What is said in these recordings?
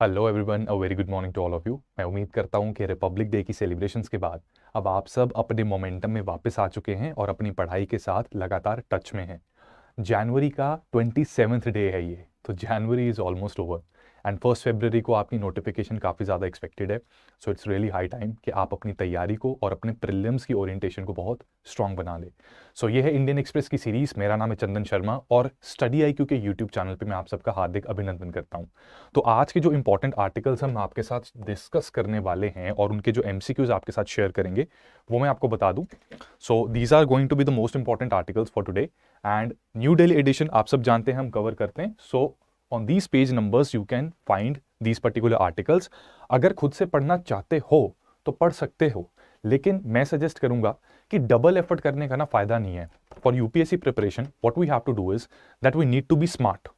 Hello everyone a very good morning to all of you मैं उम्मीद करता हूँ कि रिपब्लिक डे की सेलिब्रेशंस के बाद अब आप सब अपने मोमेंटम में वापस आ चुके हैं और अपनी पढ़ाई के साथ लगातार टच में हैं। जनवरी का ट्वेंटी सेवन्थ डे है ये तो January is almost over and first February को आपकी नोटिफिकेशन काफ़ी ज़्यादा एक्सपेक्टेड है। So it's really high time कि आप अपनी तैयारी को और अपने प्रिलिम्स की ओरिएंटेशन को बहुत स्ट्रांग बना लें। सो so, ये है इंडियन एक्सप्रेस की सीरीज़ मेरा नाम है चंदन शर्मा और स्टडी आई के यूट्यूब चैनल पर मैं आप सबका हार्दिक अभिनंदन करता हूँ। तो आज के जो इंपॉर्टेंट आर्टिकल्स हम आपके साथ डिस्कस करने वाले हैं और उनके जो एम आपके साथ शेयर करेंगे वो मैं आपको बता दूँ। So these are going to be the most important articles for today and new daily edition आप सब जानते हैं हम कवर करते हैं। So so, on these page numbers you can find these particular articles अगर खुद से पढ़ना चाहते हो तो पढ़ सकते हो। लेकिन मैं सजेस्ट करूँगा कि डबल एफर्ट करने का ना फ़ायदा नहीं है। For UPSC preparation what we have to do is that we need to be smart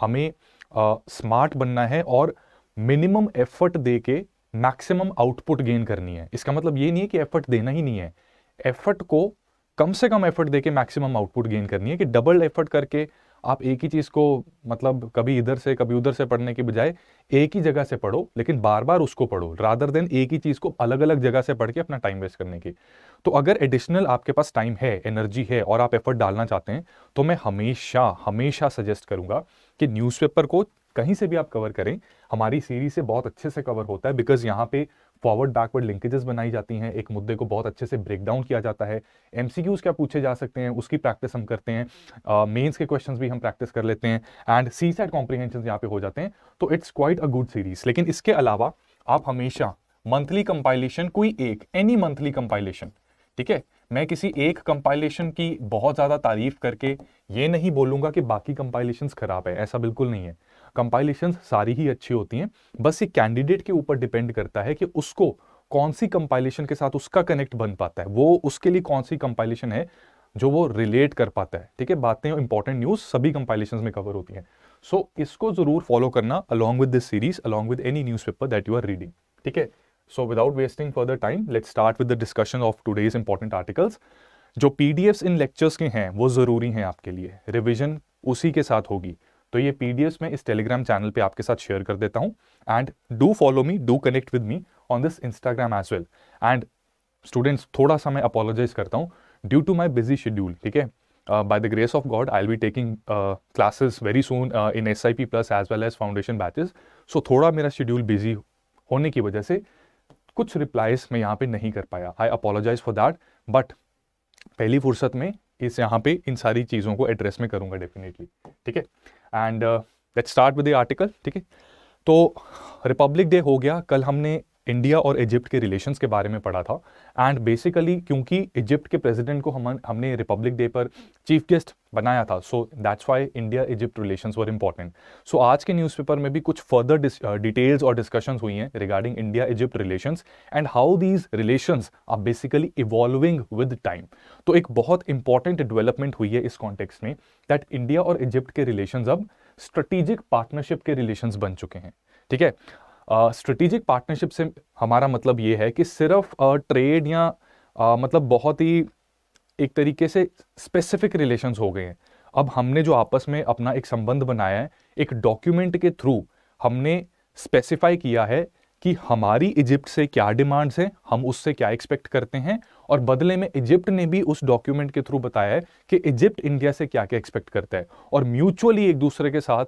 हमें स्मार्ट uh, बनना है और मिनिमम एफर्ट दे के मैक्सिमम आउटपुट गेन करनी है। इसका मतलब ये नहीं है कि एफर्ट देना ही नहीं है। एफर्ट को कम से कम एफर्ट दे के मैक्सिमम आउटपुट गेन करनी है कि डबल एफर्ट करके आप एक ही चीज़ को मतलब कभी इधर से, कभी उधर से पढ़ने के बजाय एक ही जगह से पढ़ो, लेकिन बार बार उसको पढ़ो रादर देन एक ही चीज़ को अलग अलग जगह से पढ़ के अपना टाइम वेस्ट करने की। तो अगर एडिशनल आपके पास टाइम है एनर्जी है और आप एफर्ट डालना चाहते हैं तो मैं हमेशा हमेशा सजेस्ट करूँगा कि न्यूज़पेपर को कहीं से भी आप कवर करें। हमारी सीरीज़ से बहुत अच्छे से कवर होता है बिकॉज़ यहाँ पे फॉरवर्ड बैकवर्ड लिंकेजेस बनाई जाती हैं एक मुद्दे को बहुत अच्छे से ब्रेक डाउन किया जाता है। एम क्या पूछे जा सकते हैं उसकी प्रैक्टिस हम करते हैं। मेंस uh, के क्वेश्चंस भी हम प्रैक्टिस कर लेते हैं एंड सी सेट कॉम्प्रीहेंशन यहाँ पे हो जाते हैं। तो it's quite a good series लेकिन इसके अलावा आप हमेशा मंथली कंपाइलेशन कोई एक एनी मंथली कंपाइलेशन ठीक है? मैं किसी एक कंपाइलेशन की बहुत ज़्यादा तारीफ़ करके ये नहीं बोलूँगा कि बाकी कंपाइलेशन खराब है ऐसा बिल्कुल नहीं है। कंपाइलेशन सारी ही अच्छी होती हैं। बस ये कैंडिडेट के ऊपर डिपेंड करता है कि उसको कौन सी कंपाइलेशन के साथ उसका कनेक्ट बन पाता है। वो उसके लिए कौन सी कंपाइलेशन है जो वो रिलेट कर पाता है। ठीक है? बातें इंपॉर्टेंट न्यूज़ सभी कंपाइलेशन में कवर होती हैं। सो so, इसको ज़रूर फॉलो करना along with this series along with any newspaper that you are reading ठीक है? So without wasting further time let start with the discussion of today's important articles जो PDFs इन lectures के हैं वो ज़रूरी हैं आपके लिए। रिविजन उसी के साथ होगी। तो ये पीडीएफ मैं इस टेलीग्राम चैनल पे आपके साथ शेयर कर देता हूँ। And do follow me do connect with me on this Instagram as well and students थोड़ा सा मैं अपोलोजाइज करता हूँ। Due to my busy schedule ठीक है? By the grace of God I will be taking classes very soon in S I P plus as well as foundation batches so थोड़ा मेरा schedule busy होने की वजह से कुछ रिप्लाईज मैं यहाँ पे नहीं कर पाया। I apologise for that but पहली फुर्सत में इस यहाँ पे इन सारी चीज़ों को एड्रेस में करूँगा डेफिनेटली ठीक है? And let's start with the article ठीक है? तो रिपब्लिक डे हो गया, कल हमने इंडिया और इजिप्ट के रिलेशंस के बारे में पढ़ा था। एंड बेसिकली क्योंकि इजिप्ट के प्रेसिडेंट को हम हमने रिपब्लिक डे पर चीफ गेस्ट बनाया था so that's why India Egypt relations were important सो आज के न्यूज़पेपर में भी कुछ फर्दर डिटेल्स uh, और डिस्कशन हुई हैं regarding India Egypt relations and how these relations are basically evolving with time तो एक बहुत इंपॉर्टेंट डेवलपमेंट हुई है इस कॉन्टेक्स्ट में दैट इंडिया और इजिप्ट के रिलेशन अब स्ट्रेटेजिक पार्टनरशिप के रिलेशन बन चुके हैं। ठीक है? स्ट्रेटेजिक पार्टनरशिप से हमारा मतलब ये है कि सिर्फ़ ट्रेड uh, या uh, मतलब बहुत ही एक तरीके से स्पेसिफिक रिलेशंस हो गए हैं। अब हमने जो आपस में अपना एक संबंध बनाया है एक डॉक्यूमेंट के थ्रू हमने स्पेसिफाई किया है कि हमारी इजिप्ट से क्या डिमांड्स हैं हम उससे क्या एक्सपेक्ट करते हैं और बदले में इजिप्ट ने भी उस डॉक्यूमेंट के थ्रू बताया है कि इजिप्ट इंडिया से क्या क्या एक्सपेक्ट करता है। और म्यूचुअली एक दूसरे के साथ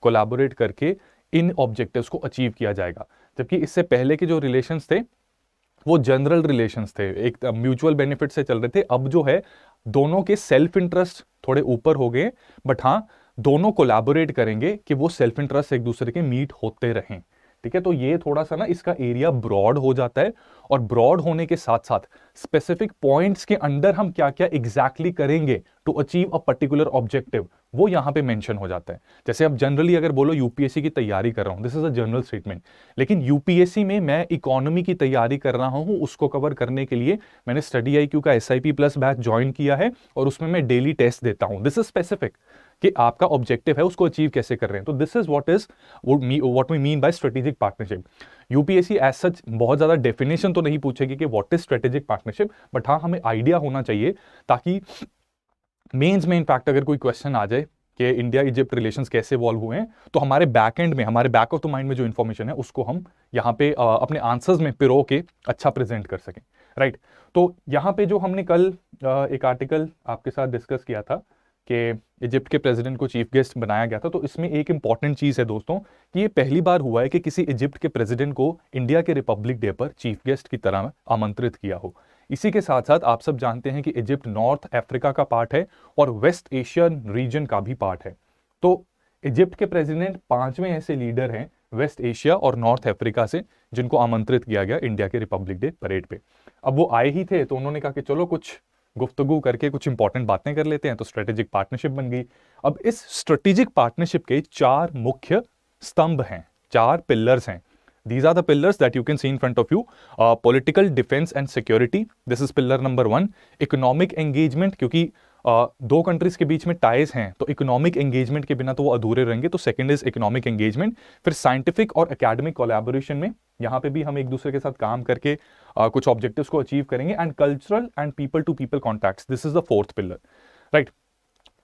कोलैबोरेट करके इन ऑब्जेक्टिव्स को अचीव किया जाएगा। जबकि इससे पहले के जो रिलेशंस थे, वो जनरल रिलेशंस थे। एक म्यूचुअल बेनिफिट से चल रहे थे। अब जो है, दोनों के सेल्फ इंटरेस्ट थोड़े ऊपर हो गए बट हाँ दोनों कोलैबोरेट करेंगे कि वो सेल्फ इंटरेस्ट एक दूसरे के मीट होते रहें। ठीक है? तो ये थोड़ा सा ना इसका एरिया ब्रॉड हो जाता है और ब्रॉड होने के साथ साथ स्पेसिफिक पॉइंट्स के अंदर हम क्या क्या एग्जैक्टली exactly करेंगे to achieve a particular objective वो यहाँ पे मेंशन हो जाता है। जैसे अब जनरली अगर बोलो यूपीएससी की तैयारी कर रहा हूँ this is a general statement लेकिन यूपीएससी में मैं इकोनॉमी की तैयारी कर रहा हूँ, उसको कवर करने के लिए मैंने स्टडी आईक्यू का एसआईपी प्लस बैच ज्वाइन किया है और उसमें मैं डेली टेस्ट देता हूँ। दिस इज़ स्पेसिफिक कि आपका ऑब्जेक्टिव है, उसको अचीव कैसे कर रहे हैं तो this is what is what we mean by strategic partnership UPSC as such बहुत ज़्यादा डेफिनेशन तो नहीं पूछेगी कि what is strategic partnership but हाँ हमें आइडिया होना चाहिए ताकि मेन्स में इनफैक्ट अगर कोई क्वेश्चन आ जाए कि इंडिया इजिप्ट रिलेशन कैसे इवॉल्व हुए हैं तो हमारे बैक एंड में, हमारे बैक ऑफ़ द माइंड में जो इन्फॉर्मेशन है, उसको हम यहाँ पे अपने आंसर्स में पिरो के अच्छा प्रेजेंट कर सकें राइट right. तो यहाँ पे जो हमने कल एक आर्टिकल आपके साथ डिस्कस किया था कि इजिप्ट के प्रेसिडेंट को चीफ गेस्ट बनाया गया था तो इसमें एक इंपॉर्टेंट चीज़ है दोस्तों, कि ये पहली बार हुआ है कि किसी इजिप्ट के प्रेसिडेंट को इंडिया के रिपब्लिक डे पर चीफ गेस्ट की तरह आमंत्रित किया हो। इसी के साथ साथ आप सब जानते हैं कि इजिप्ट नॉर्थ अफ्रीका का पार्ट है और वेस्ट एशियन रीजन का भी पार्ट है। तो इजिप्ट के प्रेसिडेंट पाँचवें ऐसे लीडर हैं वेस्ट एशिया और नॉर्थ अफ्रीका से, जिनको आमंत्रित किया गया इंडिया के रिपब्लिक डे परेड पे। अब वो आए ही थे तो उन्होंने कहा कि चलो कुछ गुफ्तु करके कुछ इंपॉर्टेंट बातें कर लेते हैं तो स्ट्रेटेजिक पार्टनरशिप बन गई। अब इस स्ट्रेटेजिक पार्टनरशिप के चार मुख्य स्तंभ हैं, चार पिल्लर्स हैं। These are the that you can see in front of you political defence and security this is pillar number one economic engagement क्योंकि दो कंट्रीज़ के बीच में टाइज हैं तो इकोनॉमिक एंगेजमेंट के बिना तो वो अधूरे रहेंगे तो सेकंड इज़ इकोनॉमिक एंगेजमेंट फिर साइंटिफिक और एकेडमिक कोलेबोरेशन में यहाँ पे भी हम एक दूसरे के साथ काम करके uh, कुछ ऑब्जेक्टिव्स को अचीव करेंगे and cultural and people to people contacts this is the fourth pillar right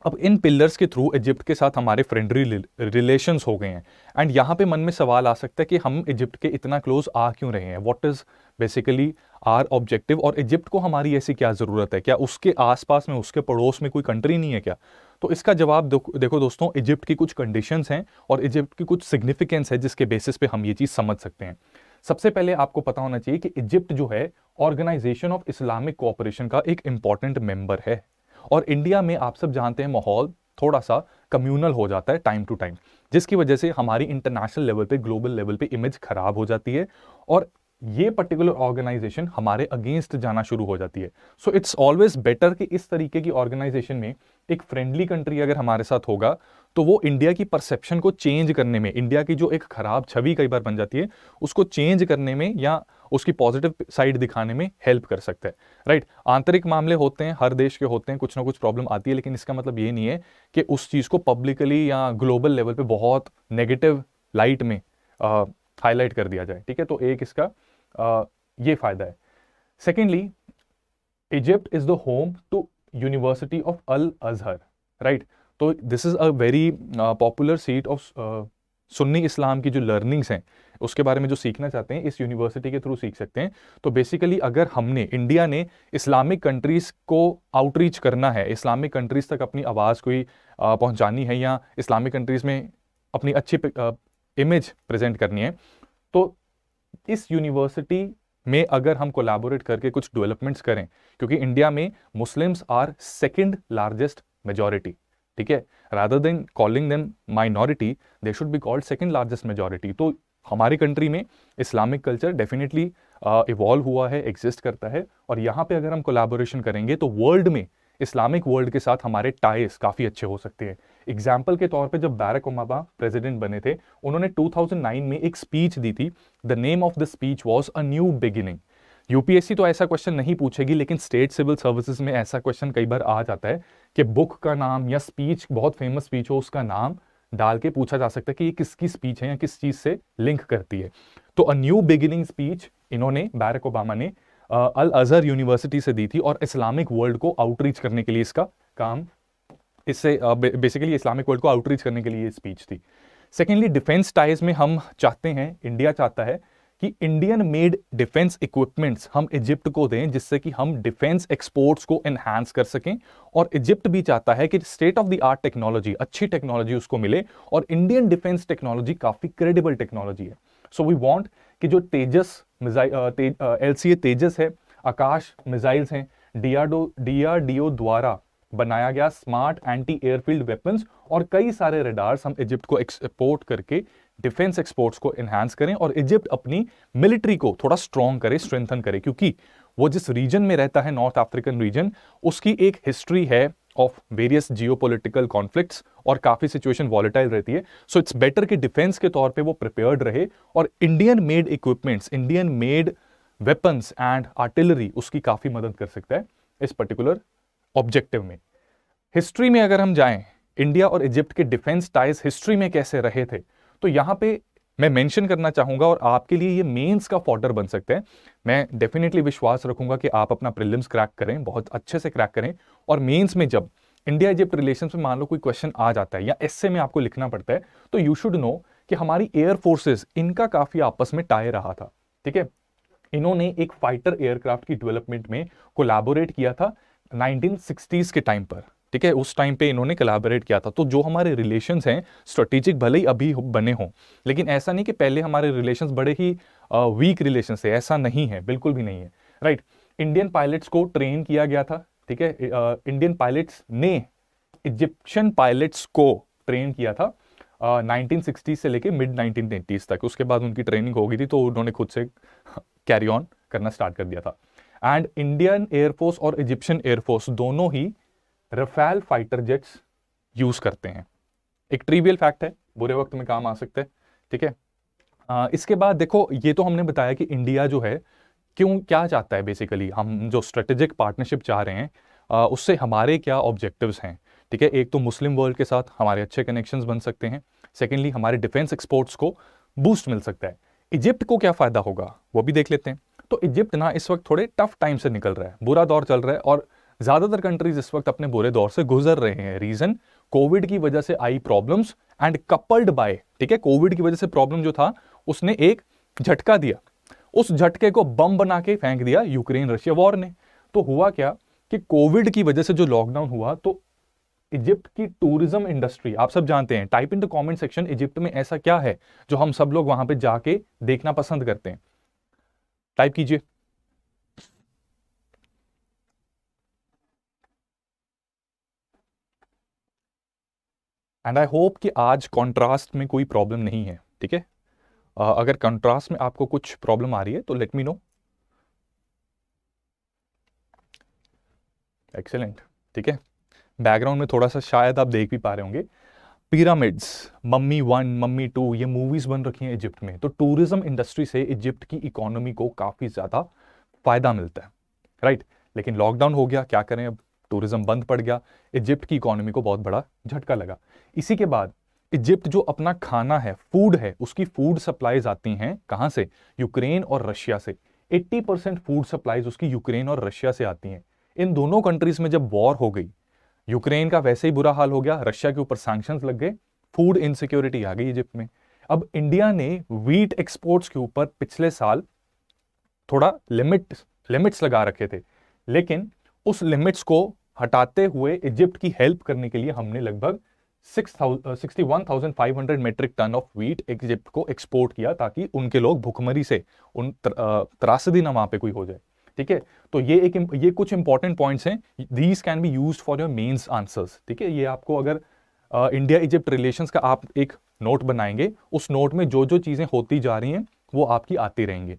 अब इन पिलर्स के थ्रू इजिप्ट के साथ हमारे फ्रेंडली रिलेशंस हो गए हैं। एंड यहाँ पे मन में सवाल आ सकता है कि हम इजिप्ट के इतना क्लोज आ क्यों रहे हैं? What is basically our objective और इजिप्ट को हमारी ऐसी क्या ज़रूरत है? क्या उसके आसपास में, उसके पड़ोस में कोई कंट्री नहीं है क्या? तो इसका जवाब देखो दोस्तों इजिप्ट की कुछ कंडीशंस हैं और इजिप्ट की कुछ सिग्निफिकेंस है जिसके बेसिस पे हम ये चीज़ समझ सकते हैं। सबसे पहले आपको पता होना चाहिए कि इजिप्ट जो है ऑर्गेनाइजेशन ऑफ़ इस्लामिक कोऑपरेशन का एक इंपॉर्टेंट मेंबर है। और इंडिया में आप सब जानते हैं माहौल थोड़ा सा कम्यूनल हो जाता है टाइम टू टाइम जिसकी वजह से हमारी इंटरनेशनल लेवल पे ग्लोबल लेवल पे इमेज खराब हो जाती है और ये पर्टिकुलर ऑर्गेनाइजेशन हमारे अगेंस्ट जाना शुरू हो जाती है। सो इट्स ऑलवेज बेटर कि इस तरीके की ऑर्गेनाइजेशन में एक फ्रेंडली कंट्री अगर हमारे साथ होगा तो वो इंडिया की परसेप्शन को चेंज करने में इंडिया की जो एक खराब छवि कई बार बन जाती है उसको चेंज करने में या उसकी पॉजिटिव साइड दिखाने में हेल्प कर सकता है राइट right? आंतरिक मामले होते हैं हर देश के होते हैं कुछ ना कुछ प्रॉब्लम आती है लेकिन इसका मतलब ये नहीं है कि उस चीज़ को पब्लिकली या ग्लोबल लेवल पे बहुत नेगेटिव लाइट में हाईलाइट कर दिया जाए ठीक है तो एक इसका आ, ये फ़ायदा है secondly Egypt is the home to university of Al Azhar right तो this is a very popular seat of Sunni Islam की जो लर्निंग्स हैं, उसके बारे में जो सीखना चाहते हैं, इस यूनिवर्सिटी के थ्रू सीख सकते हैं। तो बेसिकली अगर हमने इंडिया ने इस्लामिक कंट्रीज़ को आउटरीच करना है इस्लामिक कंट्रीज़ तक अपनी आवाज़ कोई पहुंचानी है या इस्लामिक कंट्रीज़ में अपनी अच्छी इमेज प्रेजेंट करनी है तो इस यूनिवर्सिटी में अगर हम कोलैबोरेट करके कुछ डेवलपमेंट्स करें, क्योंकि इंडिया में Muslims are second largest majority ठीक है? Rather than calling them minority they should be called second largest majority तो हमारी कंट्री में इस्लामिक कल्चर डेफिनेटली इवॉल्व हुआ है एग्जिस्ट करता है, और यहाँ पे अगर हम कोलैबोरेशन करेंगे तो वर्ल्ड में इस्लामिक वर्ल्ड के साथ हमारे टाइज काफ़ी अच्छे हो सकते हैं। एग्ज़ाम्पल के तौर पे जब बैरक ओबामा प्रेसिडेंट बने थे, उन्होंने 2009 में एक स्पीच दी थी the name of the speech was a new beginning UPSC तो ऐसा क्वेश्चन नहीं पूछेगी, लेकिन स्टेट सिविल सर्विसेज़ में ऐसा क्वेश्चन कई बार आ जाता है कि बुक का नाम या स्पीच बहुत फ़ेमस स्पीच हो, उसका नाम डाल के पूछा जा सकता है कि ये किसकी स्पीच है या किस चीज़ से लिंक करती है। तो अ न्यू बिगिनिंग स्पीच इन्होंने बैरक ओबामा ने अल अजहर यूनिवर्सिटी से दी थी और इस्लामिक वर्ल्ड को आउटरीच करने के लिए इसका काम, इससे बेसिकली इस्लामिक वर्ल्ड को आउटरीच करने के लिए स्पीच थी। सेकेंडली डिफेंस टाइज में हम चाहते हैं इंडिया चाहता है कि इंडियन मेड डिफेंस इक्विपमेंट्स हम इजिप्ट को दें, जिससे कि हम डिफेंस एक्सपोर्ट्स को एनहांस कर सकें। और इजिप्ट भी चाहता है कि state of the art technology अच्छी टेक्नोलॉजी उसको मिले और इंडियन डिफेंस टेक्नोलॉजी काफ़ी क्रेडिबल टेक्नोलॉजी है। सो वी वॉन्ट कि जो तेजस एल सी तेजस है, आकाश मिसाइल्स हैं, डीआरडो डीआरडीओ द्वारा बनाया गया स्मार्ट एंटी एयरफील्ड वेपन्स और कई सारे रेडार्स हम इजिप्ट को एक्सपोर्ट करके डिफेंस एक्सपोर्ट्स को एनहांस करें और इजिप्ट अपनी मिलिट्री को थोड़ा स्ट्रॉन्ग करे स्ट्रेंथन करे, क्योंकि वो जिस रीजन में रहता है नॉर्थ अफ्रीकन रीजन उसकी एक हिस्ट्री है ऑफ़ वेरियस जियोपॉलिटिकल कॉन्फ्लिक्ट्स और काफ़ी सिचुएशन वॉलेटाइल रहती है। सो इट्स बेटर कि डिफेंस के तौर पे वो प्रिपेयर्ड रहे और Indian made equipments Indian made weapons and artillery उसकी काफ़ी मदद कर सकता है इस पर्टिकुलर ऑब्जेक्टिव में। हिस्ट्री में अगर हम जाएँ इंडिया और इजिप्ट के डिफेंस टाइज हिस्ट्री में कैसे रहे थे तो यहाँ पे मैं मेंशन करना चाहूँगा और आपके लिए ये मेंस का फॉर्डर बन सकते हैं। मैं डेफिनेटली विश्वास रखूँगा कि आप अपना प्रिलिम्स क्रैक करें, बहुत अच्छे से क्रैक करें। और मेंस में जब इंडिया इजिप्ट रिलेशन में मान लो कोई क्वेश्चन आ जाता है या एसए में आपको लिखना पड़ता है तो यू शुड नो कि हमारी एयर फोर्सेस इनका काफ़ी आपस में टाए रहा था, ठीक है? इन्होंने एक फाइटर एयरक्राफ्ट की डेवलपमेंट में कोलैबोरेट किया था 1960s के टाइम पर। ठीक है उस टाइम पे इन्होंने कोलैबोरेट किया था। तो जो हमारे रिलेशन हैं स्ट्रेटेजिक भले ही अभी बने हों लेकिन ऐसा नहीं कि पहले हमारे रिलेशन बड़े ही वीक रिलेशन है ऐसा नहीं है बिल्कुल भी नहीं है। राइट इंडियन पायलट्स को ट्रेन किया गया था ठीक है इंडियन पायलट्स ने इजिप्शियन पायलट्स को ट्रेन किया था नाइनटीन uh, से लेके मिड नाइनटीन तक। उसके बाद उनकी ट्रेनिंग हो गई थी तो उन्होंने खुद से कैरी ऑन करना स्टार्ट कर दिया था। एंड इंडियन एयरफोर्स और इजिप्शियन एयरफोर्स दोनों ही रफेल फाइटर जेट्स यूज़ करते हैं। एक ट्रीवियल फैक्ट है बुरे वक्त में काम आ सकते हैं ठीक है? आ, इसके बाद देखो ये तो हमने बताया कि इंडिया जो है क्यों क्या चाहता है बेसिकली हम जो स्ट्रेटेजिक पार्टनरशिप चाह रहे हैं आ, उससे हमारे क्या ऑब्जेक्टिव्स हैं? ठीक है एक तो मुस्लिम वर्ल्ड के साथ हमारे अच्छे कनेक्शंस बन सकते हैं। सेकेंडली हमारे डिफेंस एक्सपोर्ट्स को बूस्ट मिल सकता है। इजिप्ट को क्या फ़ायदा होगा? वो भी देख लेते हैं। तो इजिप्ट ना इस वक्त थोड़े टफ टाइम से निकल रहा है। बुरा दौर चल रहा है और ज़्यादातर कंट्रीज़ इस वक्त अपने बुरे दौर से गुजर रहे हैं। रीज़न कोविड की वजह से आई प्रॉब्लम्स एंड कपल्ड बाय ठीक है? कोविड की वजह से प्रॉब्लम जो था, उसने एक झटका दिया। उस झटके को बम बना के फेंक दिया यूक्रेन रशिया वॉर ने। तो हुआ क्या कि कोविड की वजह से जो लॉकडाउन हुआ तो इजिप्ट की टूरिज़्म इंडस्ट्री आप सब जानते हैं type in the comment section Egypt में ऐसा क्या है जो हम सब लोग वहाँ पे जाके देखना पसंद करते हैं। टाइप कीजिए। एंड आई होप कि आज कॉन्ट्रास्ट में कोई प्रॉब्लम नहीं है ठीक है? Uh, अगर कंट्रास्ट में आपको कुछ प्रॉब्लम आ रही है तो लेट मी नो एक्सेलेंट ठीक है? बैकग्राउंड में थोड़ा सा शायद आप देख भी पा रहे होंगे। Pyramids mummy one mummy two ये मूवीज़ बन रखी हैं इजिप्ट में। तो टूरिज़्म इंडस्ट्री से इजिप्ट की इकोनॉमी को काफ़ी ज़्यादा फ़ायदा मिलता है राइट लेकिन लॉकडाउन हो गया क्या करें अब? टूरिज़्म बंद पड़ गया, इजिप्ट की इकोनॉमी को बहुत बड़ा झटका लगा। इसी के बाद इजिप्ट जो अपना खाना है फ़ूड है, उसकी फ़ूड सप्लाईज आती हैं कहाँ से? यूक्रेन और रशिया से। 80 परसेंट फ़ूड सप्लाईज उसकी यूक्रेन और रशिया से आती हैं। इन दोनों कंट्रीज़ में जब वॉर हो गई, यूक्रेन का वैसे ही बुरा हाल हो गया, रशिया के ऊपर सैंक्शन लग गए फ़ूड इनसिक्योरिटी आ गई इजिप्ट में। अब इंडिया ने वीट एक्सपोर्ट्स के ऊपर पिछले साल थोड़ा लिमिट लिमिट्स लगा रखे थे, लेकिन उस लिमिट्स को हटाते हुए इजिप्ट की हेल्प करने के लिए हमने लगभग sixty one thousand five hundred metric ton of wheat Egypt को एक्सपोर्ट किया ताकि उनके लोग भुखमरी से, उन त्रासदी ना वहाँ पे कोई हो जाए। ठीक है? तो ये एक ये कुछ इंपॉर्टेंट पॉइंट्स हैं। These can be use for your mains answers ठीक है? ये आपको अगर इंडिया इजिप्ट रिलेशंस का आप एक नोट बनाएँगे, उस नोट में जो जो चीज़ें होती जा रही हैं, वो आपकी आती रहेंगी।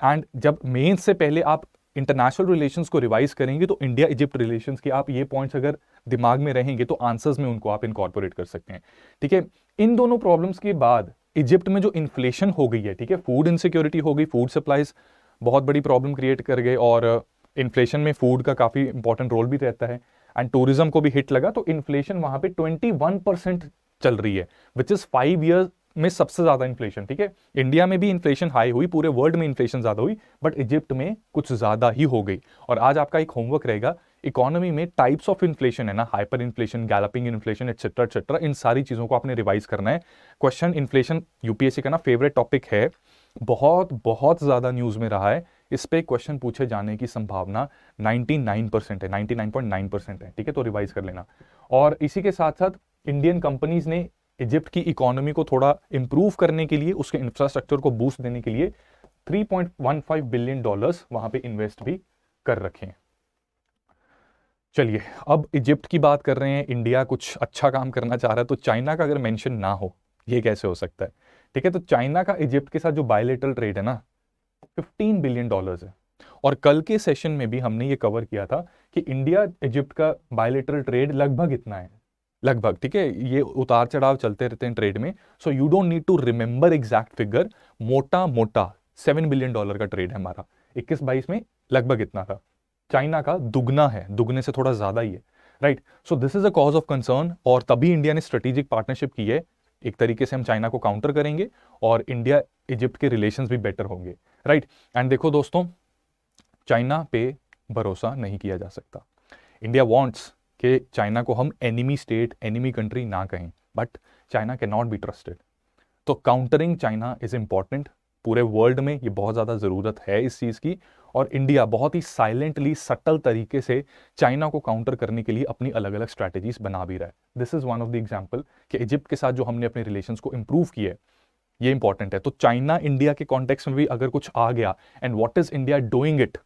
एंड जब मेन्स से पहले आप इंटरनेशनल रिलेशंस को रिवाइज करेंगे तो इंडिया इजिप्ट रिलेशंस के आप ये पॉइंट्स अगर दिमाग में रहेंगे तो आंसर्स में उनको आप इनकॉर्पोरेट कर सकते हैं। ठीक है? इन दोनों प्रॉब्लम्स के बाद इजिप्ट में जो इन्फ्लेशन हो गई है, ठीक है? फ़ूड इनसिक्योरिटी हो गई फ़ूड सप्लाईज बहुत बड़ी प्रॉब्लम क्रिएट कर गए, और इन्फ्लेशन में फ़ूड का काफ़ी इंपॉर्टेंट रोल भी रहता है एंड टूरिज़्म को भी हिट लगा तो इन्फ्लेशन वहाँ पे 21 परसेंट चल रही है विच इज़ फाइव ईयर में सबसे ज़्यादा इन्फ्लेशन ठीक है? इंडिया में भी इन्फ्लेशन हाई हुई, पूरे वर्ल्ड में इन्फ्लेशन ज़्यादा हुई बट इजिप्ट में कुछ ज़्यादा ही हो गई। और आज आपका एक होमवर्क रहेगा इकोनॉमी में टाइप्स ऑफ़ इन्फ्लेशन है ना hyper inflation galloping inflation etcetera etcetera इन सारी चीज़ों को आपने रिवाइज करना है। क्वेश्चन इन्फ्लेशन यूपीएससी का ना फेवरेट टॉपिक है। बहुत बहुत ज़्यादा न्यूज़ में रहा है। इस पे क्वेश्चन पूछे जाने की संभावना 99 परसेंट है 99.9 परसेंट है, ठीक है? तो रिवाइज कर लेना। और इसी के साथ साथ इंडियन कंपनीज़ ने इजिप्ट की इकोनॉमी को थोड़ा इंप्रूव करने के लिए, उसके इंफ्रास्ट्रक्चर को बूस्ट देने के लिए 3.15 बिलियन डॉलर्स वहाँ पे इन्वेस्ट भी कर रखे हैं। चलिए, अब इजिप्ट की बात कर रहे हैं, इंडिया कुछ अच्छा काम करना चाह रहा है तो चाइना का अगर मेंशन ना हो, ये कैसे हो सकता है? ठीक है तो चाइना का, इजिप्ट के साथ जो बायोलेटरल ट्रेड है ना 15 बिलियन डॉलर्स है। और कल के सेशन में भी हमने ये कवर किया था कि इंडिया, इजिप्ट का बायोलेटरल ट्रेड लगभग इतना है। लगभग, ठीक है? ये उतार चढ़ाव चलते रहते हैं ट्रेड में so you don't need to remember exact figure मोटा मोटा सेवन बिलियन डॉलर का ट्रेड है हमारा। इक्कीस बाईस में लगभग इतना था। चाइना का दुगना है, दुगने से थोड़ा ज़्यादा ही है right so this is a cause of concern और तभी इंडिया ने स्ट्रेटेजिक पार्टनरशिप की है। एक तरीके से हम चाइना को काउंटर करेंगे, और इंडिया इजिप्ट के रिलेशंस भी बेटर होंगे राइट एंड देखो दोस्तों, चाइना पे भरोसा नहीं किया जा सकता। इंडिया वांट्स कि चाइना को हम एनिमी स्टेट एनिमी कंट्री ना कहें but China can not be trusted तो काउंटरिंग चाइना इज़ इंपॉर्टेंट पूरे वर्ल्ड में ये बहुत ज़्यादा ज़रूरत है इस चीज़ की और इंडिया बहुत ही साइलेंटली सटल तरीके से चाइना को काउंटर करने के लिए अपनी अलग अलग स्ट्रैटेजीज बना भी रहा है। This is one of the example कि इजिप्ट के साथ जो हमने अपने रिलेशन को इंप्रूव किए, ये इंपॉर्टेंट है। तो चाइना इंडिया के कॉन्टेक्स में भी अगर कुछ आ गया and what is India doing it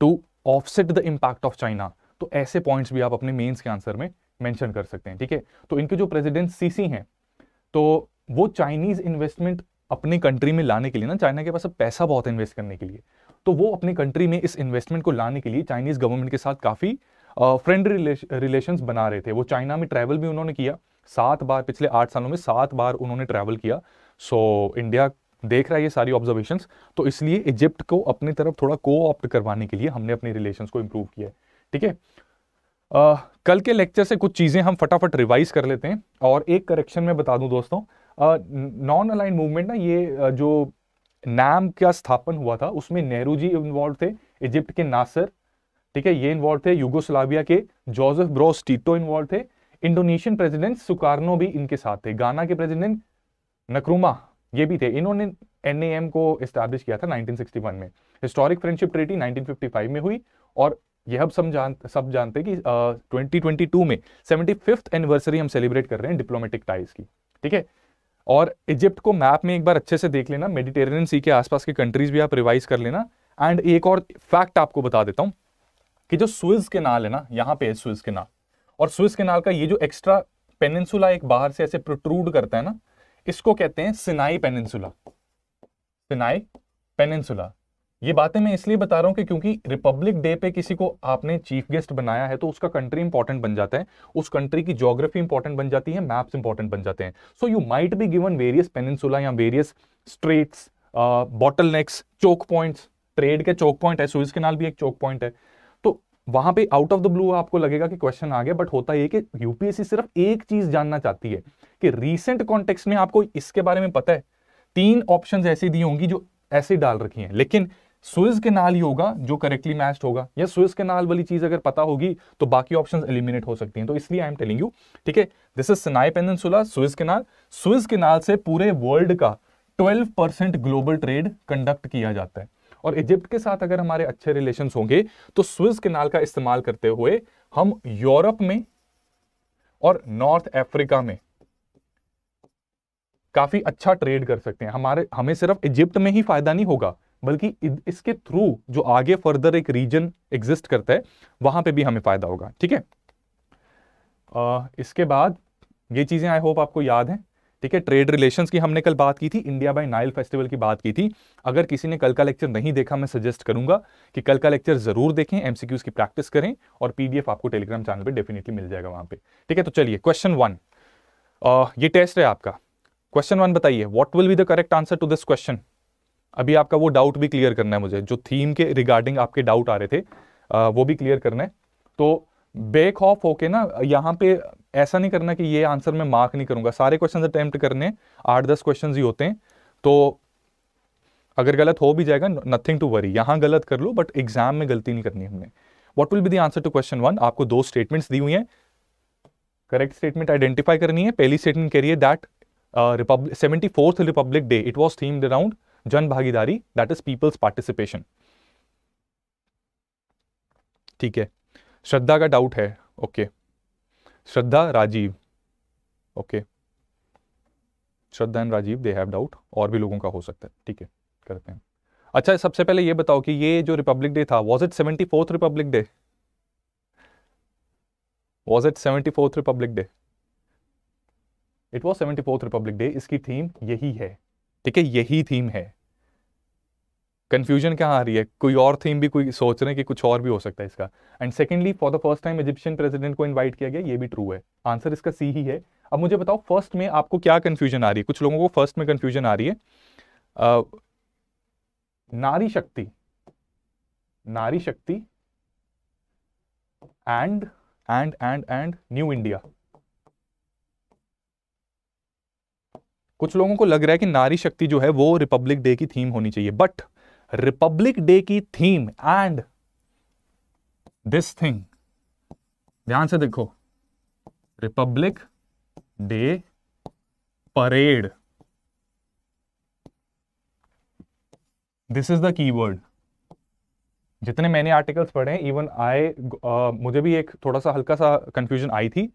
to offset the impact of China? तो ऐसे पॉइंट्स भी आप अपने मेन्स के आंसर में मेंशन कर सकते हैं ठीक है? तो इनके जो प्रेसिडेंट सीसी हैं तो वो चाइनीज़ इन्वेस्टमेंट अपनी कंट्री में लाने के लिए ना चाइना के पास अब पैसा बहुत है इन्वेस्ट करने के लिए तो वो अपनी कंट्री में इस इन्वेस्टमेंट को लाने के लिए चाइनीज़ गवर्नमेंट के साथ काफ़ी फ्रेंडली रिलेशन बना रहे थे। वो चाइना में ट्रैवल भी उन्होंने किया सात बार पिछले आठ सालों में सात बार उन्होंने ट्रैवल किया। सो so, इंडिया देख रहा है ये सारी ऑब्जर्वेशन तो इसलिए इजिप्ट को अपनी तरफ़ थोड़ा को ऑप्ट करवाने के लिए हमने अपने रिलेशन को इंप्रूव किया है। ठीक है? कल के लेक्चर से कुछ चीज़ें हम फटाफट रिवाइज कर लेते हैं और एक करेक्शन में बता दूँ दोस्तों। नॉन अलाइन मूवमेंट ना ये जो नैम का स्थापन हुआ था, उसमें नेहरू जी इन्वॉल्व थे इजिप्ट के नासर, ठीक है? ये इन्वॉल्व थे यूगोस्लाविया के जोसेफ ब्रोस टीटो इन्वॉल्व थे इंडोनेशियन प्रेसिडेंट सुकार्नो भी इनके साथ थे गाना के प्रेसिडेंट नक्रुमा ये भी थे। इन्होंने एन को इस्टेब्लिश किया था 1961 में। हिस्टोरिक फ्रेंडशिप ट्रेटी 1955 में हुई और यह अब सब जान, सब जानते कि ट्वेंटी ट्वेंटी टू में सेवेंटी फिफ्थ एनिवर्सरी हम सेलिब्रेट कर रहे हैं डिप्लोमेटिक टाइज की, ठीक है? और इजिप्ट को मैप में एक बार अच्छे से देख लेना मेडिटेरियन सी के आसपास के कंट्रीज़ भी आप रिवाइज कर लेना। एंड एक और फैक्ट आपको बता देता हूँ कि जो स्विज के नाल है ना, यहाँ पे है स्विज के नाल और स्विज के नाल का ये जो एक्स्ट्रा पेनिनसुला एक बाहर से ऐसे प्रोट्रूड करता है ना, इसको कहते हैं सिनाई पेनिनसुला सिनाई पेनिनसुला ये बातें मैं इसलिए बता रहा हूँ कि क्योंकि रिपब्लिक डे पे किसी को आपने चीफ गेस्ट बनाया है तो उसका कंट्री इंपॉर्टेंट बन जाता है। उस कंट्री की जोग्राफी इंपॉर्टेंट बन जाती है मैप्स इंपॉर्टेंट बन जाते हैं। So you might be given various peninsula या various straits bottlenecks choke points trade के चोक पॉइंट है सुइज के नाल भी एक चौक पॉइंट है। तो वहाँ पे आउट ऑफ़ द ब्लू आपको लगेगा कि क्वेश्चन आ गया बट होता है कि यूपीएससी सिर्फ़ एक चीज़ जानना चाहती है कि रीसेंट कॉन्टेक्स्ट में आपको इसके बारे में पता है। तीन ऑप्शंस ऐसी दी होंगी जो ऐसे डाल रखी हैं। लेकिन स्विज के नाल ही होगा, जो करेक्टली मैच्ड होगा। या स्विज के नाल वाली चीज़ अगर पता होगी तो बाकी ऑप्शंस एलिमिनेट हो सकती हैं। तो इसलिए आई एम टेलिंग यू ठीक है? This is Sinai peninsula Suez canal. Suez के नाल से पूरे वर्ल्ड का 12 परसेंट ग्लोबल ट्रेड कंडक्ट किया जाता है। और इजिप्ट के साथ अगर हमारे अच्छे रिलेशन होंगे तो स्विज केनाल का इस्तेमाल करते हुए हम यूरोप में और नॉर्थ अफ्रीका में काफ़ी अच्छा ट्रेड कर सकते हैं। हमारे, हमें सिर्फ़ इजिप्ट में ही फ़ायदा नहीं होगा। बल्कि इसके थ्रू जो आगे फर्दर एक रीजन एग्जिस्ट करता है, वहाँ पे भी हमें फ़ायदा होगा, ठीक है? इसके बाद ये चीज़ें आई होप आपको याद हैं, ठीक है? ट्रेड रिलेशंस की हमने कल बात की थी इंडिया बाय नाइल फेस्टिवल की बात की थी। अगर किसी ने कल का लेक्चर नहीं देखा, मैं सजेस्ट करूँगा कि कल का लेक्चर ज़रूर देखें एमसीक्यूज की प्रैक्टिस करें और पीडीएफ आपको टेलीग्राम चैनल पे डेफिनेटली मिल जाएगा वहाँ पे, ठीक है? तो चलिए क्वेश्चन वन ये टेस्ट है आपका। क्वेश्चन वन बताइए what will be the correct answer to this question अभी आपका वो डाउट भी क्लियर करना है मुझे। जो थीम के रिगार्डिंग आपके डाउट आ रहे थे आ, वो भी क्लियर करना है। तो बेक ऑफ़ होके ना यहाँ पे ऐसा नहीं करना कि ये आंसर मैं मार्क नहीं करूँगा। सारे क्वेश्चन अटेम्प्ट करने आठ दस क्वेश्चन ही होते हैं। तो अगर गलत हो भी जाएगा नथिंग टू वरी यहाँ गलत कर लो बट एग्ज़ाम में गलती नहीं करनी हमने। What will be the answer to question one आपको दो स्टेटमेंट्स दी हुई हैं। करेक्ट स्टेटमेंट आइडेंटिफाई करनी है। पहली स्टेटमेंट कह रही है that seventy fourth Republic Day it was themed around Jan Bhagidari that is peoples participation ठीक है? श्रद्धा का डाउट है okay Shraddha, Rajiv okay Shraddha and Rajiv they have doubt और भी लोगों का हो सकता है। ठीक है, करते हैं। अच्छा सबसे पहले ये बताओ कि ये जो रिपब्लिक डे था was it seventy fourth Republic Day was it seventy fourth Republic Day it was seventy fourth Republic Day इसकी थीम यही है। ठीक है यही थीम है। कंफ्यूजन क्या आ रही है? कोई और थीम भी कोई सोच रहे हैं कि कुछ और भी हो सकता है इसका। And secondly for the first time Egyptian president को इनवाइट किया गया ये भी ट्रू है। आंसर इसका सी ही है। अब मुझे बताओ फ़र्स्ट में आपको क्या कंफ्यूजन आ रही है? कुछ लोगों को फ़र्स्ट में कंफ्यूजन आ रही है। आ, Nari Shakti Nari Shakti and and and and new India कुछ लोगों को लग रहा है कि नारी शक्ति जो है वो रिपब्लिक डे की थीम होनी चाहिए बट रिपब्लिक डे की थीम एंड दिस थिंग ध्यान से देखो Republic Day parade this is the keyword जितने मैंने आर्टिकल्स पढ़े इवन आई मुझे भी एक थोड़ा सा हल्का सा कंफ्यूजन आई थी।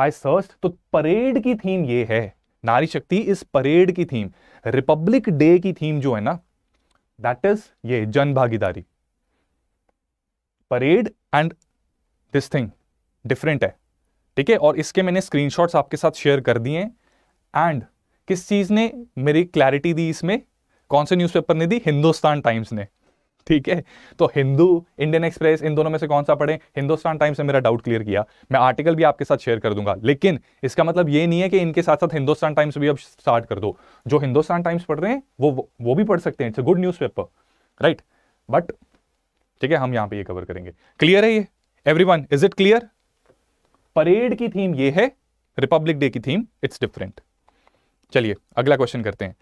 आई सर्च तो परेड की थीम ये है। नारी शक्ति इस परेड की थीम, रिपब्लिक डे की थीम जो है ना दैट इज़ ये Jan Bhagidari. Parade and this thing different है, ठीक है? और इसके मैंने स्क्रीनशॉट्स आपके साथ शेयर कर दिए एंड किस चीज़ ने मेरी क्लैरिटी दी इसमें? कौन से न्यूज़पेपर ने दी? हिंदुस्तान टाइम्स ने। ठीक है? तो हिंदू इंडियन एक्सप्रेस इन दोनों में से कौन सा पढ़े? हिंदुस्तान टाइम्स ने मेरा डाउट क्लियर किया। मैं आर्टिकल भी आपके साथ शेयर कर दूँगा। लेकिन इसका मतलब ये नहीं है कि इनके साथ साथ हिंदुस्तान टाइम्स भी अब स्टार्ट कर दो। जो हिंदुस्तान टाइम्स पढ़ रहे हैं, वो वो भी पढ़ सकते हैं। It's a good news right but ठीक है, हम यहाँ पे ये कवर करेंगे। क्लियर है ये? Everyone is it clear parade की थीम ये है। रिपब्लिक डे की थीम इट्स डिफरेंट चलिए अगला क्वेश्चन करते हैं।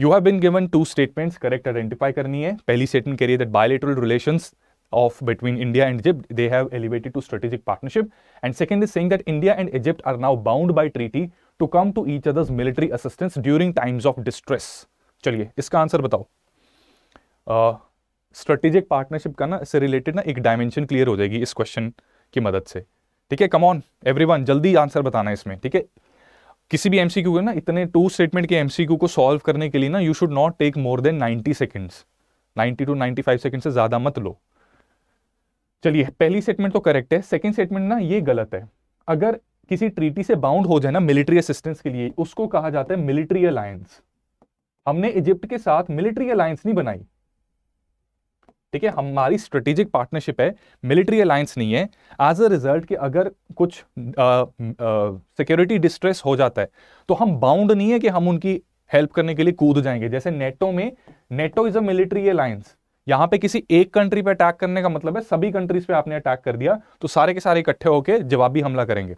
You have been given two statements correct identify करनी है। पहली स्टेटमेंट करिए that bilateral relation of between India and Egypt they have elevated to strategic partnership and second is saying that India and Egypt are now bound by treaty to come to each other's military assistance during times of distress चलिए इसका answer बताओ। Strategic uh, partnership का ना इससे related ना एक dimension clear हो जाएगी इस क्वेश्चन की मदद से। ठीक है कम ऑन एवरी जल्दी आंसर बताना इसमें ठीक है? किसी भी एमसीक्यू को ना, इतने टू स्टेटमेंट के एमसीक्यू को सॉल्व करने के लिए ना you should not take more than 90 seconds 90 to 95 second से ज़्यादा मत लो। चलिए, पहली स्टेटमेंट तो करेक्ट है। सेकंड स्टेटमेंट ना, ये गलत है। अगर किसी ट्रीटी से बाउंड हो जाए ना मिलिट्री असिस्टेंस के लिए, उसको कहा जाता है मिलिट्री अलायंस हमने इजिप्ट के साथ मिलिट्री अलायंस नहीं बनाई। ठीक है, हमारी स्ट्रेटेजिक पार्टनरशिप है मिलिट्री अलायंस नहीं है। एज अ रिज़ल्ट कि अगर कुछ सिक्योरिटी डिस्ट्रेस हो जाता है तो हम बाउंड नहीं है कि हम उनकी हेल्प करने के लिए कूद जाएँगे। जैसे नेटो में NATO is a military alliance यहाँ पे किसी एक कंट्री पे अटैक करने का मतलब है, सभी कंट्रीज़ पे आपने अटैक कर दिया तो सारे के सारे इकट्ठे होकर जवाबी हमला करेंगे।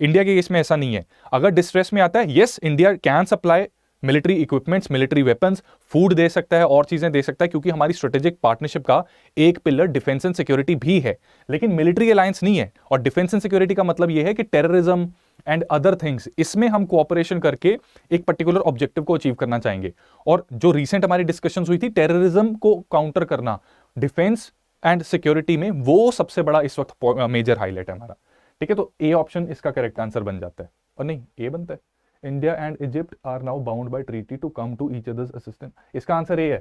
इंडिया के केस में ऐसा नहीं है। अगर डिस्ट्रेस में आता है yes India can supply military equipments military weapons food दे सकता है, और चीज़ें दे सकता है, क्योंकि हमारी स्ट्रेटेजिक पार्टनरशिप का एक पिलर डिफेंस एंड सिक्योरिटी भी है। लेकिन मिलिट्री अलायंस नहीं है, और डिफेंस एंड सिक्योरिटी का मतलब यह है कि टेररिज्म एंड अदर थिंग्स इसमें हम कोऑपरेशन करके एक पर्टिकुलर ऑब्जेक्टिव को अचीव करना चाहेंगे। और जो रिसेंट हमारी डिस्कशन हुई थी टेररिज्म को काउंटर करना डिफेंस एंड सिक्योरिटी में, वो सबसे बड़ा इस वक्त मेजर हाईलाइट है हमारा। ठीक है तो ए ऑप्शन इसका करेक्ट आंसर बन जाता है। और नहीं ए बनता है। India and Egypt are now bound by treaty to come to each other's assistant इसका आंसर ए है।